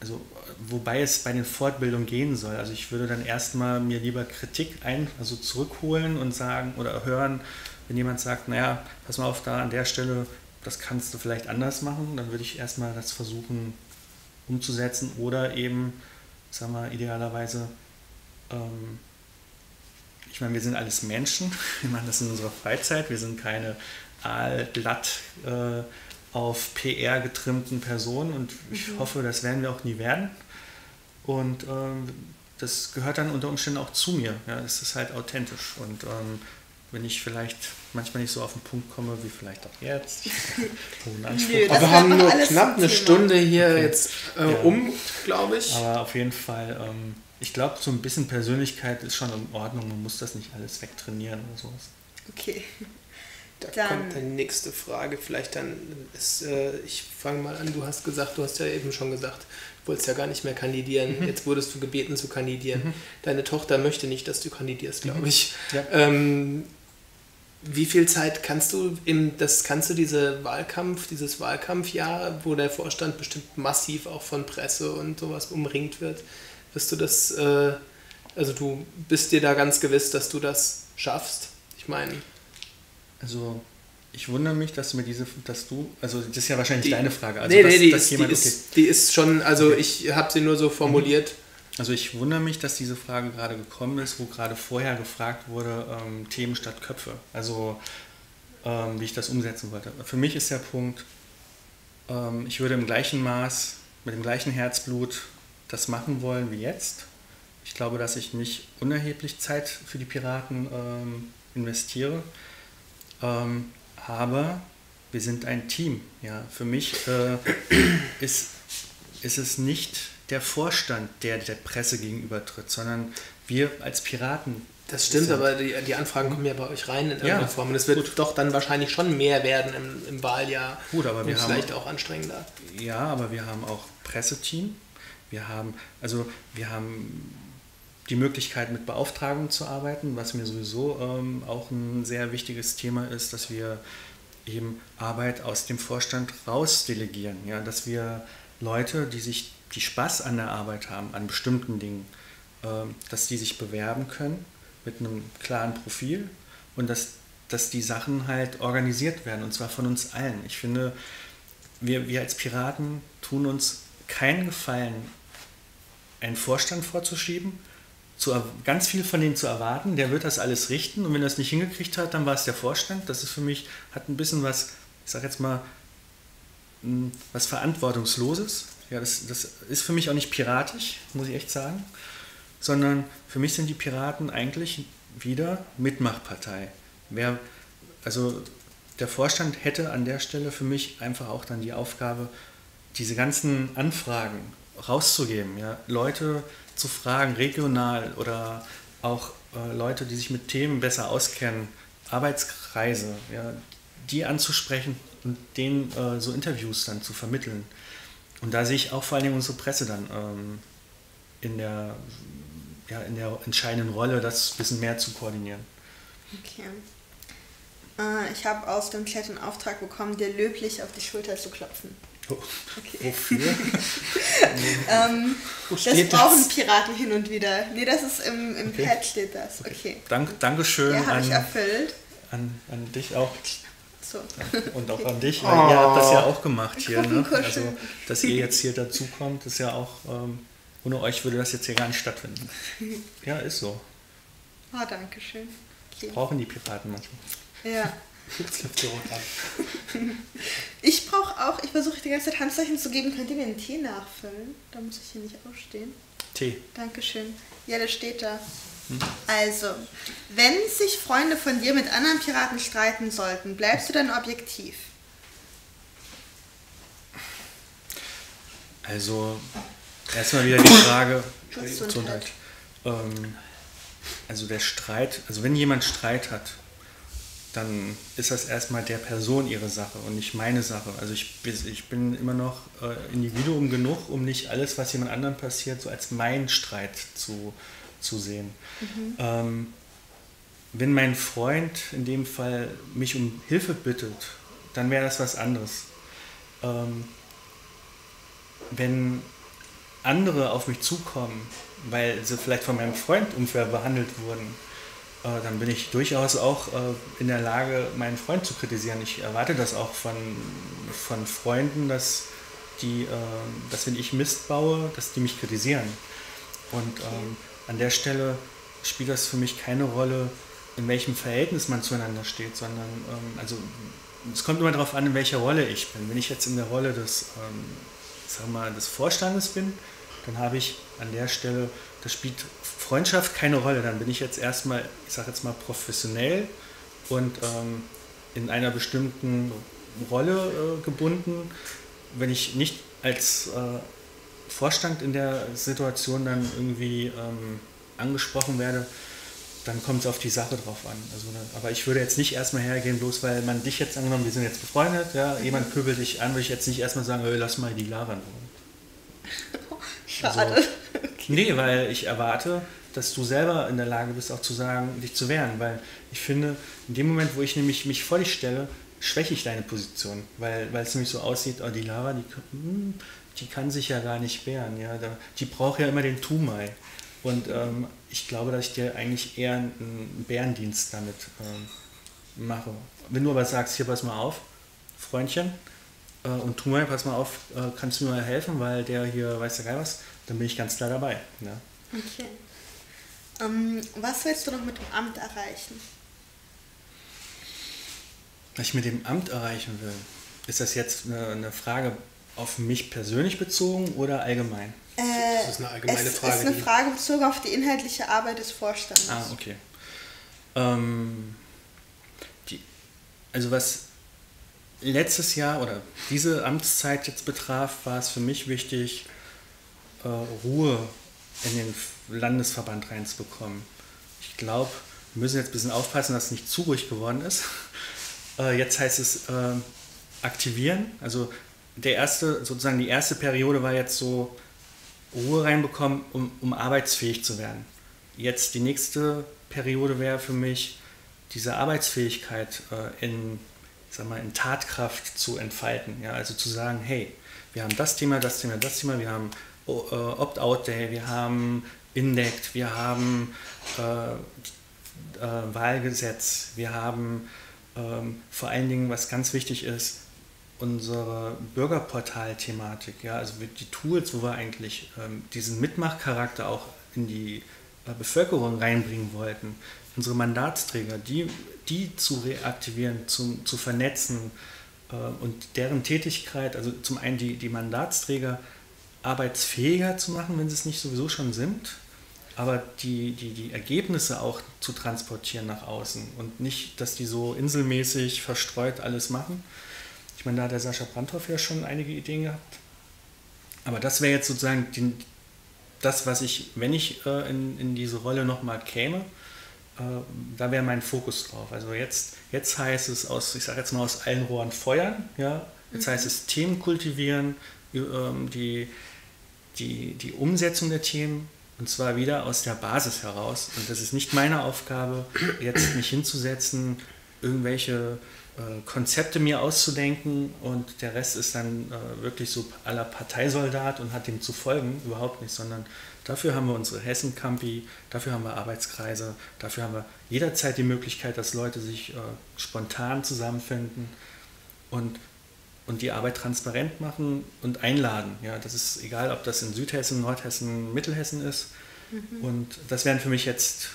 also wobei es bei den Fortbildungen gehen soll. Also ich würde dann erstmal mir lieber Kritik ein, also zurückholen und sagen oder hören, wenn jemand sagt, naja, pass mal auf, da an der Stelle, das kannst du vielleicht anders machen, dann würde ich erstmal das versuchen umzusetzen oder eben, sagen wir, idealerweise, ähm, ich meine, wir sind alles Menschen, wir machen das in unserer Freizeit, wir sind keine aalglatt äh, auf PR getrimmten Personen und ich mhm. hoffe, das werden wir auch nie werden. Und ähm, das gehört dann unter Umständen auch zu mir. Ja, es ist halt authentisch. Und ähm, wenn ich vielleicht manchmal nicht so auf den Punkt komme, wie vielleicht auch jetzt. Nö, Aber wir haben nur knapp eine Stunde hier okay. jetzt äh, ja. um, glaube ich. Aber auf jeden Fall, ähm, ich glaube, so ein bisschen Persönlichkeit ist schon in Ordnung. Man muss das nicht alles wegtrainieren oder sowas. Okay. Da dann, kommt eine nächste Frage. Vielleicht dann, ist, äh, ich fange mal an, du hast gesagt, du hast ja eben schon gesagt, du wolltest ja gar nicht mehr kandidieren. Mhm. Jetzt wurdest du gebeten zu kandidieren. Mhm. Deine Tochter möchte nicht, dass du kandidierst, glaube mhm. ich. Ja. Ähm, wie viel Zeit kannst du im, das kannst du diese Wahlkampf, dieses Wahlkampfjahr, wo der Vorstand bestimmt massiv auch von Presse und sowas umringt wird, wirst du das, äh, also du bist dir da ganz gewiss, dass du das schaffst? Ich meine. Also ich wundere mich, dass mir diese, dass du, also das ist ja wahrscheinlich Die- deine Frage. Also nee, dass, nee, die, dass ist, die, jemand, ist, die ist schon, also ich habe sie nur so formuliert. Also ich wundere mich, dass diese Frage gerade gekommen ist, wo gerade vorher gefragt wurde, ähm, Themen statt Köpfe. Also ähm, wie ich das umsetzen wollte. Für mich ist der Punkt, ähm, ich würde im gleichen Maß, mit dem gleichen Herzblut das machen wollen wie jetzt. Ich glaube, dass ich nicht unerheblich Zeit für die Piraten ähm, investiere. Ähm, aber wir sind ein Team. Ja. Für mich äh, ist, ist es nicht der Vorstand, der der Presse gegenübertritt, sondern wir als Piraten. Das stimmt, sind- aber die, die Anfragen kommen ja bei euch rein in irgendeiner Ja, Form. Und es wird doch dann wahrscheinlich schon mehr werden im, im Wahljahr. Gut, aber wir haben- vielleicht auch anstrengender. Ja, aber wir haben auch Presseteam. Wir haben, also wir haben die Möglichkeit, mit Beauftragungen zu arbeiten, was mir sowieso ähm, auch ein sehr wichtiges Thema ist, dass wir eben Arbeit aus dem Vorstand rausdelegieren. Ja, dass wir Leute, die sich die Spaß an der Arbeit haben, an bestimmten Dingen, ähm, dass die sich bewerben können mit einem klaren Profil und dass, dass die Sachen halt organisiert werden, und zwar von uns allen. Ich finde, wir, wir als Piraten tun uns keinen Gefallen, einen Vorstand vorzuschieben, zu, ganz viel von denen zu erwarten, der wird das alles richten und wenn er es nicht hingekriegt hat, dann war es der Vorstand. Das ist für mich, hat ein bisschen was, ich sag jetzt mal, mh, was Verantwortungsloses. Ja, das, das ist für mich auch nicht piratisch, muss ich echt sagen, sondern für mich sind die Piraten eigentlich wieder Mitmachpartei. Wer, also der Vorstand hätte an der Stelle für mich einfach auch dann die Aufgabe, diese ganzen Anfragen rauszugeben, ja, Leute zu fragen, regional oder auch äh, Leute, die sich mit Themen besser auskennen, Arbeitskreise, ja, die anzusprechen und denen äh, so Interviews dann zu vermitteln. Und da sehe ich auch vor allen Dingen unsere Presse dann ähm, in, der, ja, in der entscheidenden Rolle, das ein bisschen mehr zu koordinieren. Okay. Äh, ich habe aus dem Chat einen Auftrag bekommen, dir löblich auf die Schulter zu klopfen. Oh, Okay. Wofür? Ähm, Wo das brauchen das? Piraten hin und wieder. Nee, das ist im, im Okay. Pad steht das. Okay. Dank, Dankeschön Ja, habe ich an, erfüllt. an, an dich auch So. und auch an dich, weil ihr habt das ja auch gemacht hier. Ne? Also, dass ihr jetzt hier dazukommt, ist ja auch, ähm, ohne euch würde das jetzt hier gar nicht stattfinden. Ja, ist so. Oh, danke schön. Okay. Brauchen die Piraten manchmal. Ja. Jetzt läuft die rot ab. Ich brauche auch, ich versuche die ganze Zeit Handzeichen zu geben. Könnt ihr mir einen Tee nachfüllen? Da muss ich hier nicht aufstehen. Tee. Dankeschön. Ja, der steht da. Also, wenn sich Freunde von dir mit anderen Piraten streiten sollten, bleibst du dann objektiv? Also, erstmal wieder die Frage. Gesundheit. Ähm, also der Streit, also wenn jemand Streit hat, dann ist das erstmal der Person ihre Sache und nicht meine Sache. Also ich, bin- ich bin immer noch äh, Individuum genug, um nicht alles, was jemand anderem passiert, so als mein Streit zu, zu sehen. Ähm, wenn mein Freund in dem Fall mich um Hilfe bittet, dann wäre das was anderes. Ähm, wenn andere auf mich zukommen, weil sie vielleicht von meinem Freund unfair behandelt wurden, dann bin ich durchaus auch äh, in der Lage, meinen Freund zu kritisieren. Ich erwarte das auch von, von Freunden, dass, die, äh, dass wenn ich Mist baue, dass die mich kritisieren. Und ähm, an der Stelle spielt das für mich keine Rolle, in welchem Verhältnis man zueinander steht, sondern ähm, also es kommt immer darauf an, in welcher Rolle ich bin. Wenn ich jetzt in der Rolle des, ähm, sag mal, des Vorstandes bin, dann habe ich an der Stelle, das spielt Freundschaft keine Rolle. Dann bin ich jetzt erstmal, ich sage jetzt mal professionell und ähm, in einer bestimmten Rolle äh, gebunden. Wenn ich nicht als äh, Vorstand in der Situation dann irgendwie ähm, angesprochen werde, dann kommt es auf die Sache drauf an. Also, ne, aber ich würde jetzt nicht erstmal hergehen, bloß weil man dich jetzt angenommen, wir sind jetzt befreundet, ja, jemand pöbelt dich an, würde ich jetzt nicht erstmal sagen, "Ey, lass mal die Lara Schade. Nee, weil ich erwarte, dass du selber in der Lage bist, auch zu sagen, dich zu wehren. Weil ich finde, in dem Moment, wo ich nämlich mich vor dich stelle, schwäche ich deine Position. Weil, weil es nämlich so aussieht, oh, die Lara, die, hm, die kann sich ja gar nicht wehren. Ja? Die braucht ja immer den Tumai. Und ähm, ich glaube, dass ich dir eigentlich eher einen Bärendienst damit ähm, mache. Wenn du aber sagst, hier pass mal auf, Freundchen, äh, und Tumai, pass mal auf, äh, kannst du mir mal helfen, weil der hier weiß ja geil was, dann bin ich ganz klar dabei. Ja? Okay. Ähm, was willst du noch mit dem Amt erreichen? Was ich mit dem Amt erreichen will, ist das jetzt eine, eine Frage auf mich persönlich bezogen oder allgemein? Äh, das ist eine allgemeine es Frage. Das ist eine Frage bezogen auf die inhaltliche Arbeit des Vorstandes. Ah, okay. Ähm, die, also was letztes Jahr oder diese Amtszeit jetzt betraf, war es für mich wichtig, äh, Ruhe in den Landesverband reinzubekommen. Ich glaube, wir müssen jetzt ein bisschen aufpassen, dass es nicht zu ruhig geworden ist. Äh, jetzt heißt es äh, aktivieren. Also der erste, sozusagen die erste Periode war jetzt so Ruhe reinbekommen, um, um arbeitsfähig zu werden. Jetzt die nächste Periode wäre für mich, diese Arbeitsfähigkeit äh, in, sag mal, in Tatkraft zu entfalten. Ja? Also zu sagen, hey, wir haben das Thema, das Thema, das Thema, wir haben äh, Opt-out-Day, wir haben Indect, wir haben äh, äh, Wahlgesetz, wir haben ähm, vor allen Dingen, was ganz wichtig ist, unsere Bürgerportal-Thematik, ja, also die Tools, wo wir eigentlich ähm, diesen Mitmachcharakter auch in die äh, Bevölkerung reinbringen wollten, unsere Mandatsträger, die, die zu reaktivieren, zu, zu vernetzen äh, und deren Tätigkeit, also zum einen die, die Mandatsträger arbeitsfähiger zu machen, wenn sie es nicht sowieso schon sind, aber die, die, die Ergebnisse auch zu transportieren nach außen und nicht, dass die so inselmäßig verstreut alles machen. Ich meine, da hat der Sascha Brandhoff ja schon einige Ideen gehabt. Aber das wäre jetzt sozusagen die, das, was ich, wenn ich äh, in, in diese Rolle nochmal käme, da wäre mein Fokus drauf. Also jetzt, jetzt heißt es aus, ich sage jetzt mal aus allen Rohren feuern, ja. Jetzt mhm. heißt es Themen kultivieren, äh, die, die, die Umsetzung der Themen und zwar wieder aus der Basis heraus. Und das ist nicht meine Aufgabe, jetzt mich hinzusetzen, irgendwelche äh, Konzepte mir auszudenken und der Rest ist dann äh, wirklich so aller Parteisoldat und hat dem zu folgen. Überhaupt nicht, sondern dafür haben wir unsere Hessen-Campi, dafür haben wir Arbeitskreise, dafür haben wir jederzeit die Möglichkeit, dass Leute sich äh, spontan zusammenfinden und und die Arbeit transparent machen und einladen. Ja, das ist egal, ob das in Südhessen, Nordhessen, Mittelhessen ist. Mhm. Und das wären für mich jetzt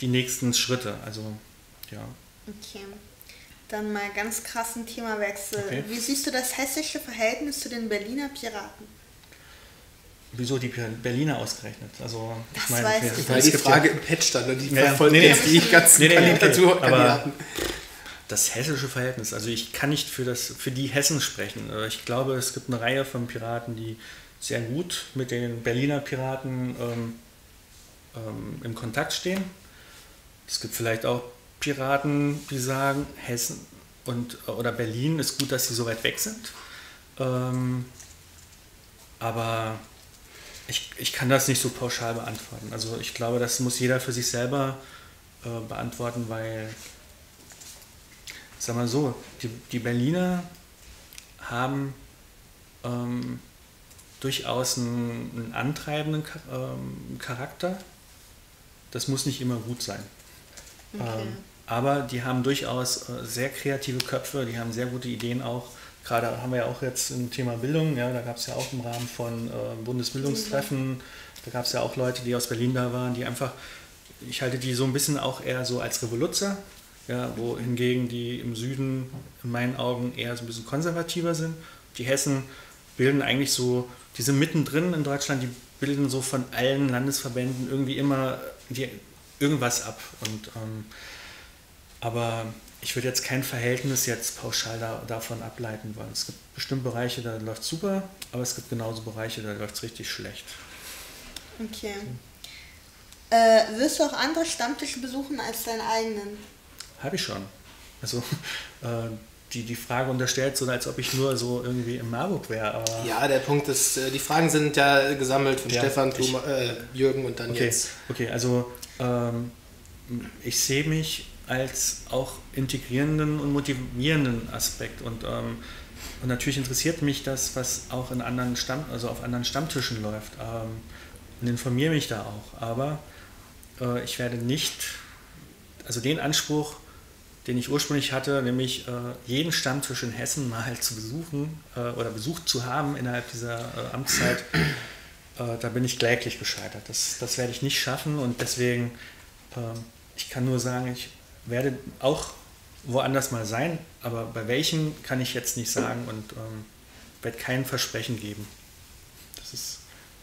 die nächsten Schritte. Also, ja. Okay. Dann mal ganz krassen Themawechsel. Okay. Wie siehst du das hessische Verhältnis zu den Berliner Piraten? Wieso die Berliner ausgerechnet? Also, ich das meine, weil die Frage ja, im Patch stand und die ja, verfolgt nee, nee, die ganzen nee, nee, Kandidaturkandidaten. Okay das hessische Verhältnis. Also ich kann nicht für, das, für die Hessen sprechen. Ich glaube, es gibt eine Reihe von Piraten, die sehr gut mit den Berliner Piraten ähm, ähm, im Kontakt stehen. Es gibt vielleicht auch Piraten, die sagen, Hessen und, oder Berlin ist gut, dass sie so weit weg sind. Ähm, aber ich, ich kann das nicht so pauschal beantworten. Also ich glaube, das muss jeder für sich selber äh, beantworten, weil sag mal so, die, die Berliner haben ähm, durchaus einen, einen antreibenden ähm, Charakter. Das muss nicht immer gut sein. Okay. Ähm, aber die haben durchaus äh, sehr kreative Köpfe, die haben sehr gute Ideen auch. Gerade haben wir ja auch jetzt ein Thema Bildung, ja, da gab es ja auch im Rahmen von äh, Bundesbildungstreffen, da gab es ja auch Leute, die aus Berlin da waren, die einfach, ich halte die so ein bisschen auch eher so als Revoluzzer, ja, wohingegen die im Süden in meinen Augen eher so ein bisschen konservativer sind. Die Hessen bilden eigentlich so, die sind mittendrin in Deutschland, die bilden so von allen Landesverbänden irgendwie immer die, irgendwas ab. Und, ähm, aber ich würde jetzt kein Verhältnis jetzt pauschal da, davon ableiten wollen. Es gibt bestimmt Bereiche, da läuft es super, aber es gibt genauso Bereiche, da läuft es richtig schlecht. Okay. Äh, wirst du auch andere Stammtische besuchen als deinen eigenen? Habe ich schon. Also äh, die, die Frage unterstellt, so als ob ich nur so irgendwie in Marburg wäre. Ja, der Punkt ist, äh, die Fragen sind ja gesammelt von ja, Stefan, ich, äh, Jürgen und dann okay, jetzt. Okay, also ähm, ich sehe mich als auch integrierenden und motivierenden Aspekt und, ähm, und natürlich interessiert mich das, was auch in anderen Stamm, also auf anderen Stammtischen läuft ähm, und informiere mich da auch. Aber äh, ich werde nicht, also den Anspruch, den ich ursprünglich hatte, nämlich äh, jeden Stammtisch in Hessen mal zu besuchen äh, oder besucht zu haben innerhalb dieser äh, Amtszeit, äh, da bin ich kläglich gescheitert. Das, das werde ich nicht schaffen und deswegen, ähm, ich kann nur sagen, ich werde auch woanders mal sein, aber bei welchen kann ich jetzt nicht sagen und ähm, werde kein Versprechen geben. Das ist,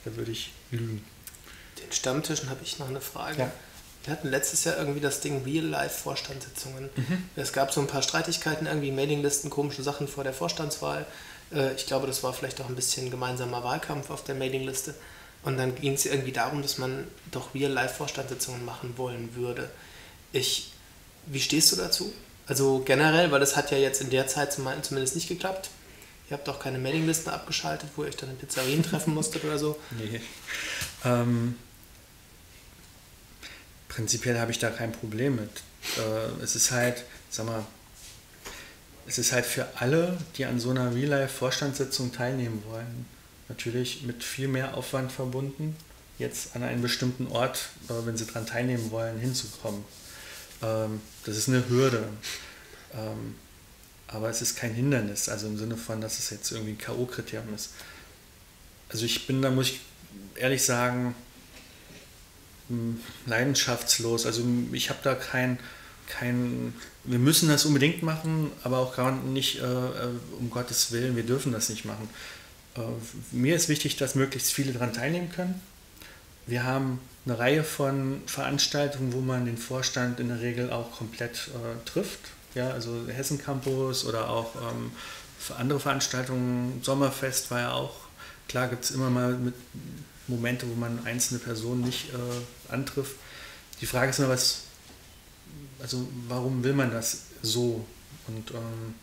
da würde ich lügen. Den Stammtischen habe ich noch eine Frage. Ja. Wir hatten letztes Jahr irgendwie das Ding Real-Life-Vorstandssitzungen. Mhm. Es gab so ein paar Streitigkeiten, irgendwie Mailinglisten, komische Sachen vor der Vorstandswahl. Äh, ich glaube, das war vielleicht auch ein bisschen gemeinsamer Wahlkampf auf der Mailingliste. Und dann ging es irgendwie darum, dass man doch Real-Life-Vorstandssitzungen machen wollen würde. Ich, wie stehst du dazu? Also generell, weil das hat ja jetzt in der Zeit zumindest nicht geklappt. Ihr habt auch keine Mailinglisten abgeschaltet, wo ihr euch dann in Pizzerien treffen musstet oder so. Nee. Ähm, prinzipiell habe ich da kein Problem mit. Äh, es ist halt, sag mal, es ist halt für alle, die an so einer Real-Life-Vorstandssitzung teilnehmen wollen, natürlich mit viel mehr Aufwand verbunden, jetzt an einen bestimmten Ort, äh, wenn sie daran teilnehmen wollen, hinzukommen. Ähm, das ist eine Hürde. Ähm, aber es ist kein Hindernis, also im Sinne von, dass es jetzt irgendwie ein K.O.-Kriterium ist. Also ich bin da, muss ich ehrlich sagen, hm, leidenschaftslos. Also ich habe da kein, kein, wir müssen das unbedingt machen, aber auch gar nicht äh, äh, um Gottes Willen, wir dürfen das nicht machen. Äh, mir ist wichtig, dass möglichst viele daran teilnehmen können. Wir haben eine Reihe von Veranstaltungen, wo man den Vorstand in der Regel auch komplett äh, trifft. Ja, also Hessen Campus oder auch ähm, andere Veranstaltungen, Sommerfest war ja auch, klar gibt es immer mal Momente, wo man einzelne Personen nicht äh, antrifft. Die Frage ist nur, was, also warum will man das so? Und ähm,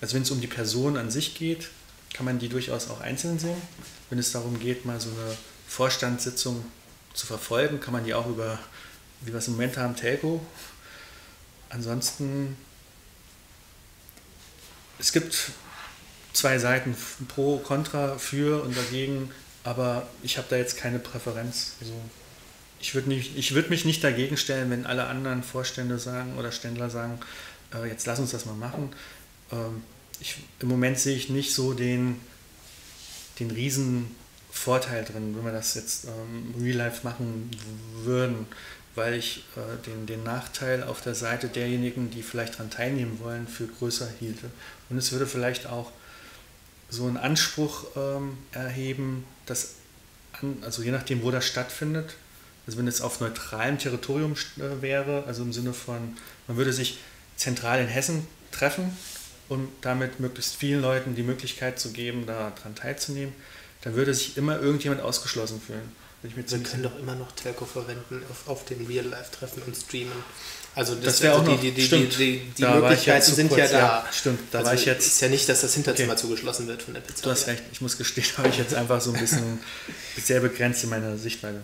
also wenn es um die Person an sich geht, kann man die durchaus auch einzeln sehen. Wenn es darum geht, mal so eine Vorstandssitzung zu verfolgen, kann man die auch über, wie wir es im Moment haben, Telco. Ansonsten, es gibt zwei Seiten, pro, contra, für und dagegen, aber ich habe da jetzt keine Präferenz. Also ich würde würd mich nicht dagegen stellen, wenn alle anderen Vorstände sagen oder Ständler sagen, äh, jetzt lass uns das mal machen. Ähm, ich, Im Moment sehe ich nicht so den, den riesen Vorteil drin, wenn wir das jetzt ähm, real life machen würden, weil ich äh, den, den Nachteil auf der Seite derjenigen, die vielleicht daran teilnehmen wollen, für größer hielte. Und es würde vielleicht auch so einen Anspruch ähm, erheben, dass, an, also je nachdem, wo das stattfindet, also wenn es auf neutralem Territorium äh, wäre, also im Sinne von, man würde sich zentral in Hessen treffen, um damit möglichst vielen Leuten die Möglichkeit zu geben, daran teilzunehmen dann würde sich immer irgendjemand ausgeschlossen fühlen. Wir können doch immer noch Telco verwenden auf, auf den Real-Life-Treffen und streamen. Also das, das wäre auch die, noch, die, die, stimmt, die, die, die Möglichkeiten sind kurz, ja da. Ja, stimmt, da also war ich jetzt. ist ja nicht, dass das Hinterzimmer okay. zugeschlossen wird von der Pizza. Du hast recht, ich muss gestehen, habe ich jetzt einfach so ein bisschen sehr begrenzt in meiner Sichtweise.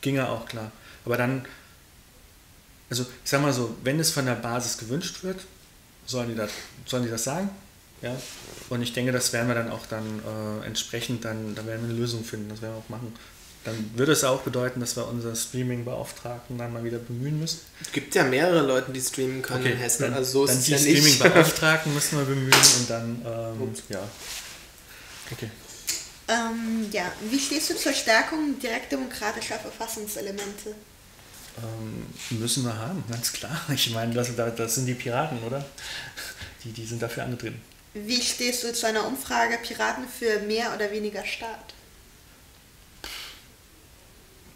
Ginge auch klar. Aber dann, also ich sag mal so, wenn es von der Basis gewünscht wird, sollen die das, sollen die das sagen? Ja? Und ich denke, das werden wir dann auch dann äh, entsprechend, dann, dann werden wir eine Lösung finden, das werden wir auch machen. Dann würde es auch bedeuten, dass wir unsere Streaming-Beauftragten dann mal wieder bemühen müssen. Es gibt ja mehrere Leute, die streamen können okay, in Hessen. Dann, also so dann die ja Streaming-Beauftragten müssen wir bemühen und dann, ähm, ja. Okay. Ähm, ja, wie stehst du zur Stärkung direktdemokratischer Verfassungselemente? Ähm, müssen wir haben, ganz klar. Ich meine, das, das sind die Piraten, oder? Die, die sind dafür angetreten. Wie stehst du zu einer Umfrage Piraten für mehr oder weniger Staat?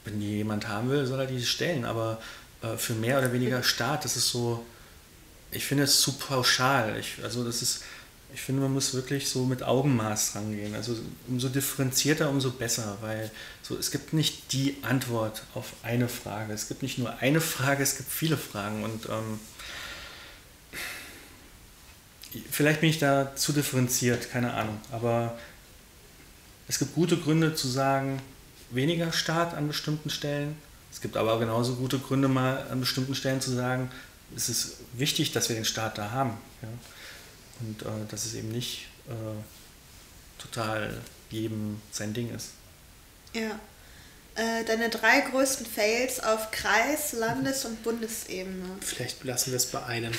Wenn die jemand haben will, soll er die stellen, aber äh, für mehr oder weniger Staat, das ist so, ich finde es zu pauschal. Ich, also das ist, ich finde, man muss wirklich so mit Augenmaß rangehen. Also umso differenzierter, umso besser, weil so, es gibt nicht die Antwort auf eine Frage. Es gibt nicht nur eine Frage, es gibt viele Fragen und ähm, vielleicht bin ich da zu differenziert, keine Ahnung. Aber es gibt gute Gründe zu sagen, weniger Staat an bestimmten Stellen. Es gibt aber genauso gute Gründe, mal an bestimmten Stellen zu sagen, es ist wichtig, dass wir den Staat da haben. Ja? Und äh, dass es eben nicht äh, total jedem sein Ding ist. Ja. Äh, deine drei größten Fails auf Kreis-, Landes- und Bundesebene. Vielleicht lassen wir es bei einem.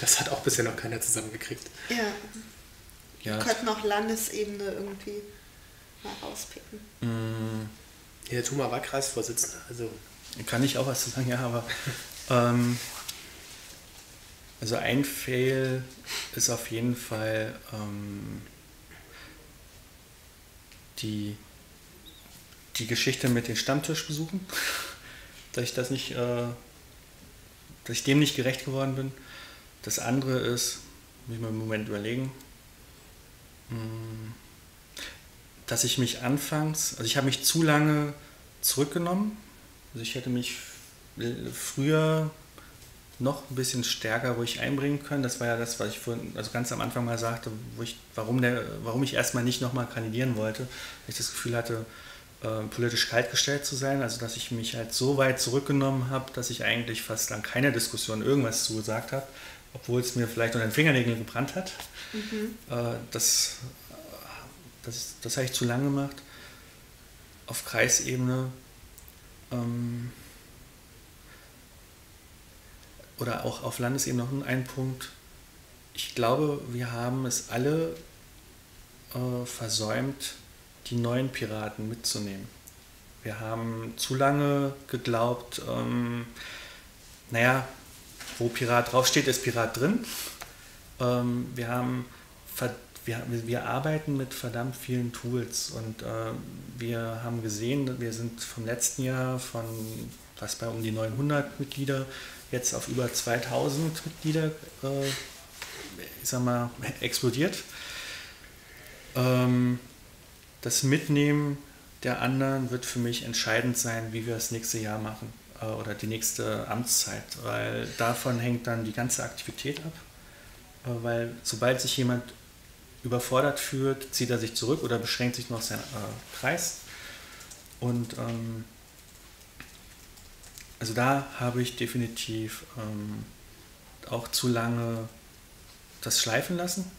Das hat auch bisher noch keiner zusammengekriegt. Ja. Ja, Wir könnten auch Landesebene irgendwie mal rauspicken. mh, Ja, der Thuma war Kreisvorsitzender. Also kann ich auch was zu sagen, ja, aber ähm, also ein Fail ist auf jeden Fall ähm, die, die Geschichte mit den Stammtischbesuchen, dass ich das nicht, äh, dass ich dem nicht gerecht geworden bin. Das andere ist, muss ich mal einen Moment überlegen, mh, dass ich mich anfangs, also ich habe mich zu lange zurückgenommen. Also ich hätte mich früher noch ein bisschen stärker ruhig einbringen können. Das war ja das, was ich vorhin, also ganz am Anfang mal sagte, ich, warum, der, warum ich erstmal nicht nochmal kandidieren wollte, weil ich das Gefühl hatte, äh, politisch kaltgestellt zu sein. Also dass ich mich halt so weit zurückgenommen habe, dass ich eigentlich fast an keiner Diskussion irgendwas zugesagt habe, obwohl es mir vielleicht unter den Fingernägeln gebrannt hat. Äh, das das, das habe ich zu lange gemacht. Auf Kreisebene ähm, oder auch auf Landesebene noch ein Punkt. Ich glaube, wir haben es alle äh, versäumt, die neuen Piraten mitzunehmen. Wir haben zu lange geglaubt, ähm, naja, wo Pirat draufsteht, ist Pirat drin. Ähm, wir haben wir, wir arbeiten mit verdammt vielen Tools und äh, wir haben gesehen, wir sind vom letzten Jahr von was bei um die 900 Mitglieder jetzt auf über 2000 Mitglieder, äh, ich sag mal, explodiert. Ähm, das Mitnehmen der anderen wird für mich entscheidend sein, wie wir das nächste Jahr machen äh, oder die nächste Amtszeit, weil davon hängt dann die ganze Aktivität ab. Äh, weil sobald sich jemand überfordert fühlt, zieht er sich zurück oder beschränkt sich nur auf seinen äh, Kreis. Und ähm, also da habe ich definitiv ähm, auch zu lange das schleifen lassen.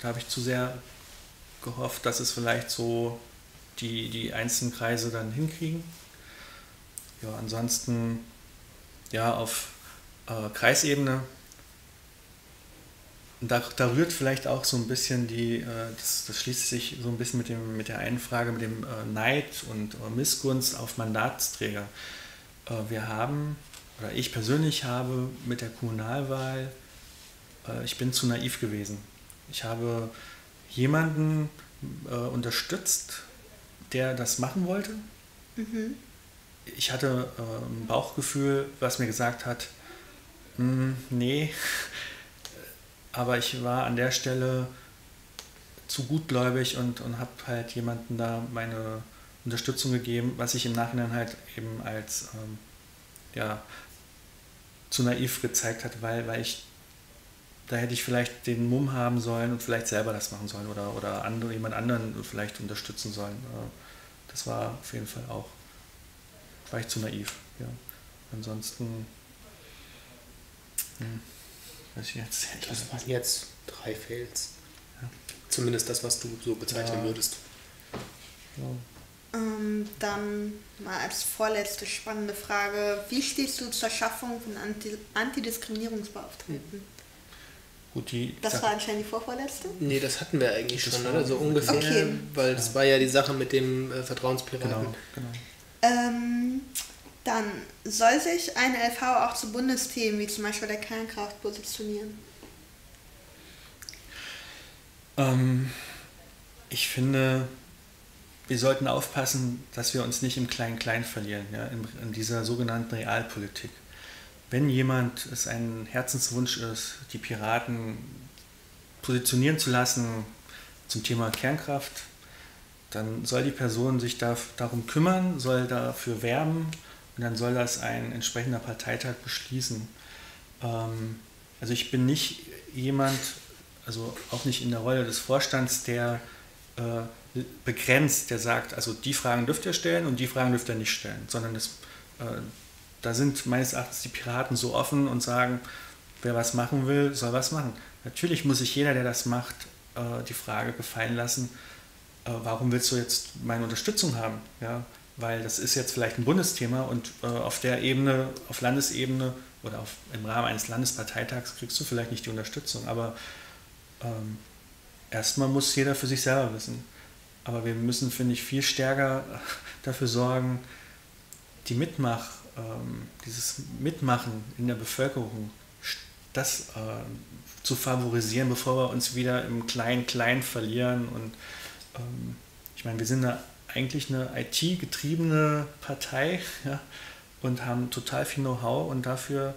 Da habe ich zu sehr gehofft, dass es vielleicht so die, die einzelnen Kreise dann hinkriegen. Ja, ansonsten ja auf äh, Kreisebene da, da rührt vielleicht auch so ein bisschen die, äh, das, das schließt sich so ein bisschen mit, dem, mit der einen Frage, mit dem äh, Neid und äh, Missgunst auf Mandatsträger. Äh, wir haben, oder ich persönlich habe mit der Kommunalwahl, äh, ich bin zu naiv gewesen. Ich habe jemanden äh, unterstützt, der das machen wollte. Mhm. Ich hatte ein Bauchgefühl, was mir gesagt hat, "Mm, nee, aber ich war an der Stelle zu gutgläubig und, und habe halt jemanden da meine Unterstützung gegeben, was sich im Nachhinein halt eben als ähm, ja, zu naiv gezeigt hat, weil, weil ich da hätte ich vielleicht den Mumm haben sollen und vielleicht selber das machen sollen oder, oder andere, jemand anderen vielleicht unterstützen sollen. Äh, Das war auf jeden Fall auch, war ich zu naiv. Ja. Ansonsten, hm, weiß ich jetzt ehrlich das waren jetzt drei Fails. Ja. Zumindest das, was du so bezeichnen Ja. würdest. Ja. Ähm, dann mal als vorletzte spannende Frage. Wie stehst du zur Schaffung von Anti Antidiskriminierungsbeauftragten? Gut, die Das Sache- war anscheinend die vorvorletzte? Nee, das hatten wir eigentlich Das schon, oder? So ungefähr, Okay. weil das war ja die Sache mit dem äh, Vertrauenspiraten. Genau, genau. Ähm, dann soll sich eine LV auch zu Bundesthemen wie zum Beispiel der Kernkraft positionieren? Ähm, ich finde, wir sollten aufpassen, dass wir uns nicht im Klein-Klein verlieren, ja, in, in dieser sogenannten Realpolitik. Wenn jemand es ein Herzenswunsch ist, die Piraten positionieren zu lassen zum Thema Kernkraft, dann soll die Person sich da, darum kümmern, soll dafür werben und dann soll das ein entsprechender Parteitag beschließen. Ähm, Also ich bin nicht jemand, also auch nicht in der Rolle des Vorstands, der äh, begrenzt, der sagt, also die Fragen dürft ihr stellen und die Fragen dürft ihr nicht stellen, sondern das, äh, da sind meines Erachtens die Piraten so offen und sagen, wer was machen will, soll was machen. Natürlich muss sich jeder, der das macht, äh, die Frage gefallen lassen, äh, warum willst du jetzt meine Unterstützung haben? Ja, weil das ist jetzt vielleicht ein Bundesthema und äh, auf der Ebene, auf Landesebene oder auf, im Rahmen eines Landesparteitags kriegst du vielleicht nicht die Unterstützung. Aber ähm, erstmal muss jeder für sich selber wissen. Aber wir müssen, finde ich, viel stärker dafür sorgen, die Mitmach, ähm, dieses Mitmachen in der Bevölkerung, das äh, zu favorisieren, bevor wir uns wieder im Klein-Klein verlieren. Und ähm, ich meine, wir sind eine, eigentlich eine IT-getriebene Partei ja, und haben total viel Know-how und dafür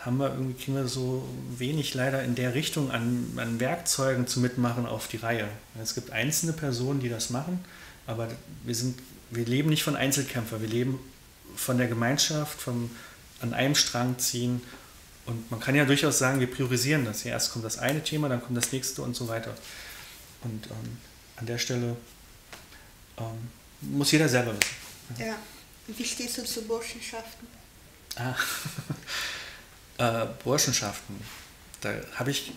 haben wir irgendwie, kriegen wir so wenig leider in der Richtung an, an Werkzeugen zu mitmachen auf die Reihe. Es gibt einzelne Personen, die das machen, aber wir, sind, wir leben nicht von Einzelkämpfer, wir leben von der Gemeinschaft, vom an einem Strang ziehen. Und man kann ja durchaus sagen, wir priorisieren das. Ja, erst kommt das eine Thema, dann kommt das nächste und so weiter. Und ähm, an der Stelle ähm, muss jeder selber wissen. Ja. Wie stehst du zu Burschenschaften? Ah. äh, Burschenschaften. Da habe ich,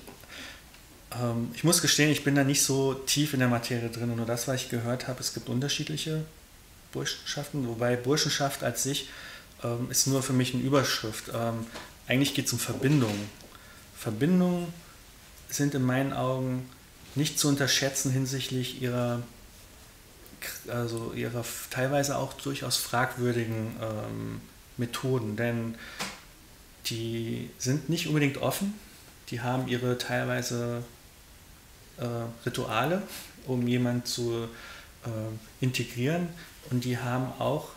ähm, ich muss gestehen, ich bin da nicht so tief in der Materie drin. Nur das, was ich gehört habe, es gibt unterschiedliche Burschenschaften, wobei Burschenschaft als sich ähm, ist nur für mich eine Überschrift. Ähm, eigentlich geht es um Verbindungen. Verbindungen sind in meinen Augen nicht zu unterschätzen hinsichtlich ihrer, also ihrer teilweise auch durchaus fragwürdigen ähm, Methoden. Denn die sind nicht unbedingt offen, die haben ihre teilweise äh, Rituale, um jemanden zu äh, integrieren und die haben auch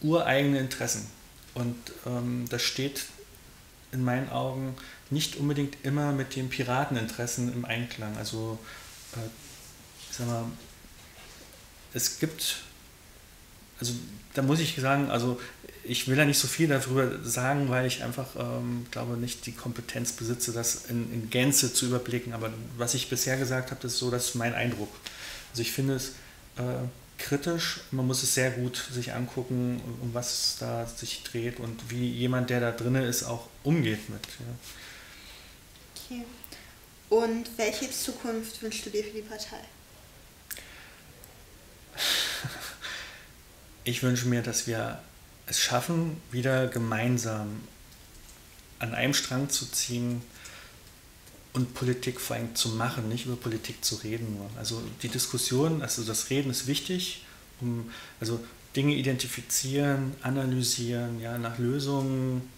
ureigene Interessen. Und ähm, das steht in meinen Augen nicht unbedingt immer mit den Pirateninteressen im Einklang. Also, äh, ich sag mal, es gibt, also da muss ich sagen, also ich will da nicht so viel darüber sagen, weil ich einfach, ähm, glaube, nicht die Kompetenz besitze, das in, in, Gänze zu überblicken. Aber was ich bisher gesagt habe, ist so, das ist mein Eindruck. Also ich finde es äh, kritisch, man muss es sehr gut sich angucken, um was da sich dreht und wie jemand, der da drin ist, auch umgeht mit. Ja. Okay. Und welche Zukunft wünschst du dir für die Partei? Ich wünsche mir, dass wir es schaffen, wieder gemeinsam an einem Strang zu ziehen und Politik vor allem zu machen, nicht über Politik zu reden nur. Also die Diskussion, also das Reden ist wichtig, um also Dinge identifizieren, analysieren, ja, nach Lösungen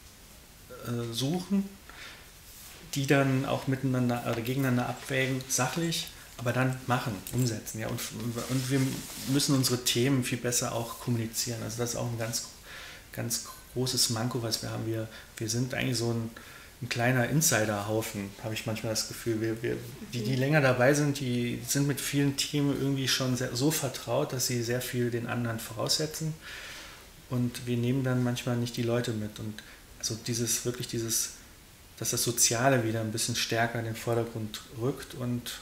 äh, suchen, die dann auch miteinander oder gegeneinander abwägen, sachlich, aber dann machen, umsetzen. Ja, und, und wir müssen unsere Themen viel besser auch kommunizieren. Also das ist auch ein ganz ganz großes Manko, was wir haben. Wir, wir sind eigentlich so ein, ein kleiner Insiderhaufen, habe ich manchmal das Gefühl. Wir, wir, die, die länger dabei sind, die sind mit vielen Themen irgendwie schon sehr, so vertraut, dass sie sehr viel den anderen voraussetzen. Und wir nehmen dann manchmal nicht die Leute mit. Und also dieses, wirklich dieses, dass das Soziale wieder ein bisschen stärker in den Vordergrund rückt und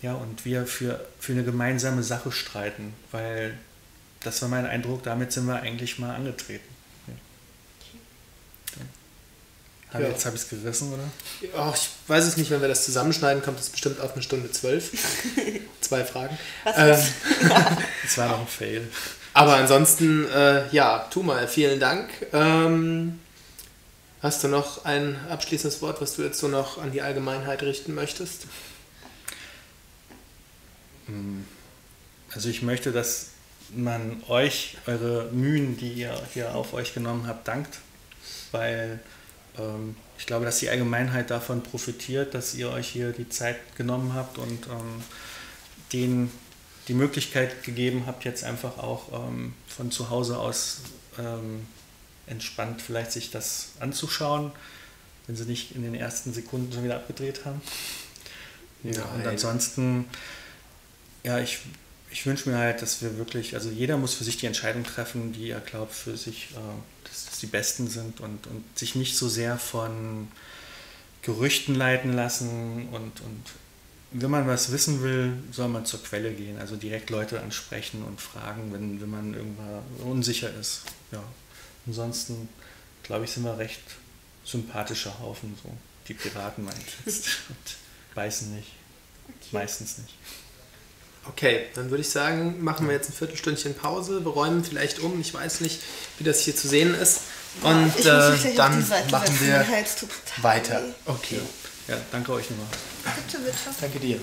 ja, und wir für, für eine gemeinsame Sache streiten, weil das war mein Eindruck, damit sind wir eigentlich mal angetreten. Ja. Ja. Jetzt habe ich es gerissen, oder? Oh, ich weiß es nicht, wenn wir das zusammenschneiden, kommt es bestimmt auf eine Stunde zwölf. Zwei Fragen. Was ähm, das war noch ein Fail. Aber ansonsten, äh, ja, tu mal, vielen Dank. Ähm, hast du noch ein abschließendes Wort, was du jetzt so noch an die Allgemeinheit richten möchtest? Hm. Also ich möchte, dass man euch eure Mühen, die ihr hier auf euch genommen habt, dankt, weil ähm, ich glaube, dass die Allgemeinheit davon profitiert, dass ihr euch hier die Zeit genommen habt und ähm, denen die Möglichkeit gegeben habt, jetzt einfach auch ähm, von zu Hause aus ähm, entspannt vielleicht sich das anzuschauen, wenn sie nicht in den ersten Sekunden schon wieder abgedreht haben. Ja, und ansonsten, ja, ich ich wünsche mir halt, dass wir wirklich, also jeder muss für sich die Entscheidung treffen, die er glaubt für sich, äh, dass das die besten sind und, und sich nicht so sehr von Gerüchten leiten lassen und, und wenn man was wissen will, soll man zur Quelle gehen, also direkt Leute ansprechen und fragen, wenn, wenn man irgendwann unsicher ist. Ja. Ansonsten, glaube ich, sind wir recht sympathischer Haufen, so die Piraten meine ich jetzt. und beißen nicht. Okay. Meistens nicht. Okay, dann würde ich sagen, machen wir jetzt ein Viertelstündchen Pause, wir räumen vielleicht um, ich weiß nicht, wie das hier zu sehen ist. Und ja, äh, dann machen wir weiter. Okay. Ja, danke euch nochmal. Bitte, bitte. Danke dir.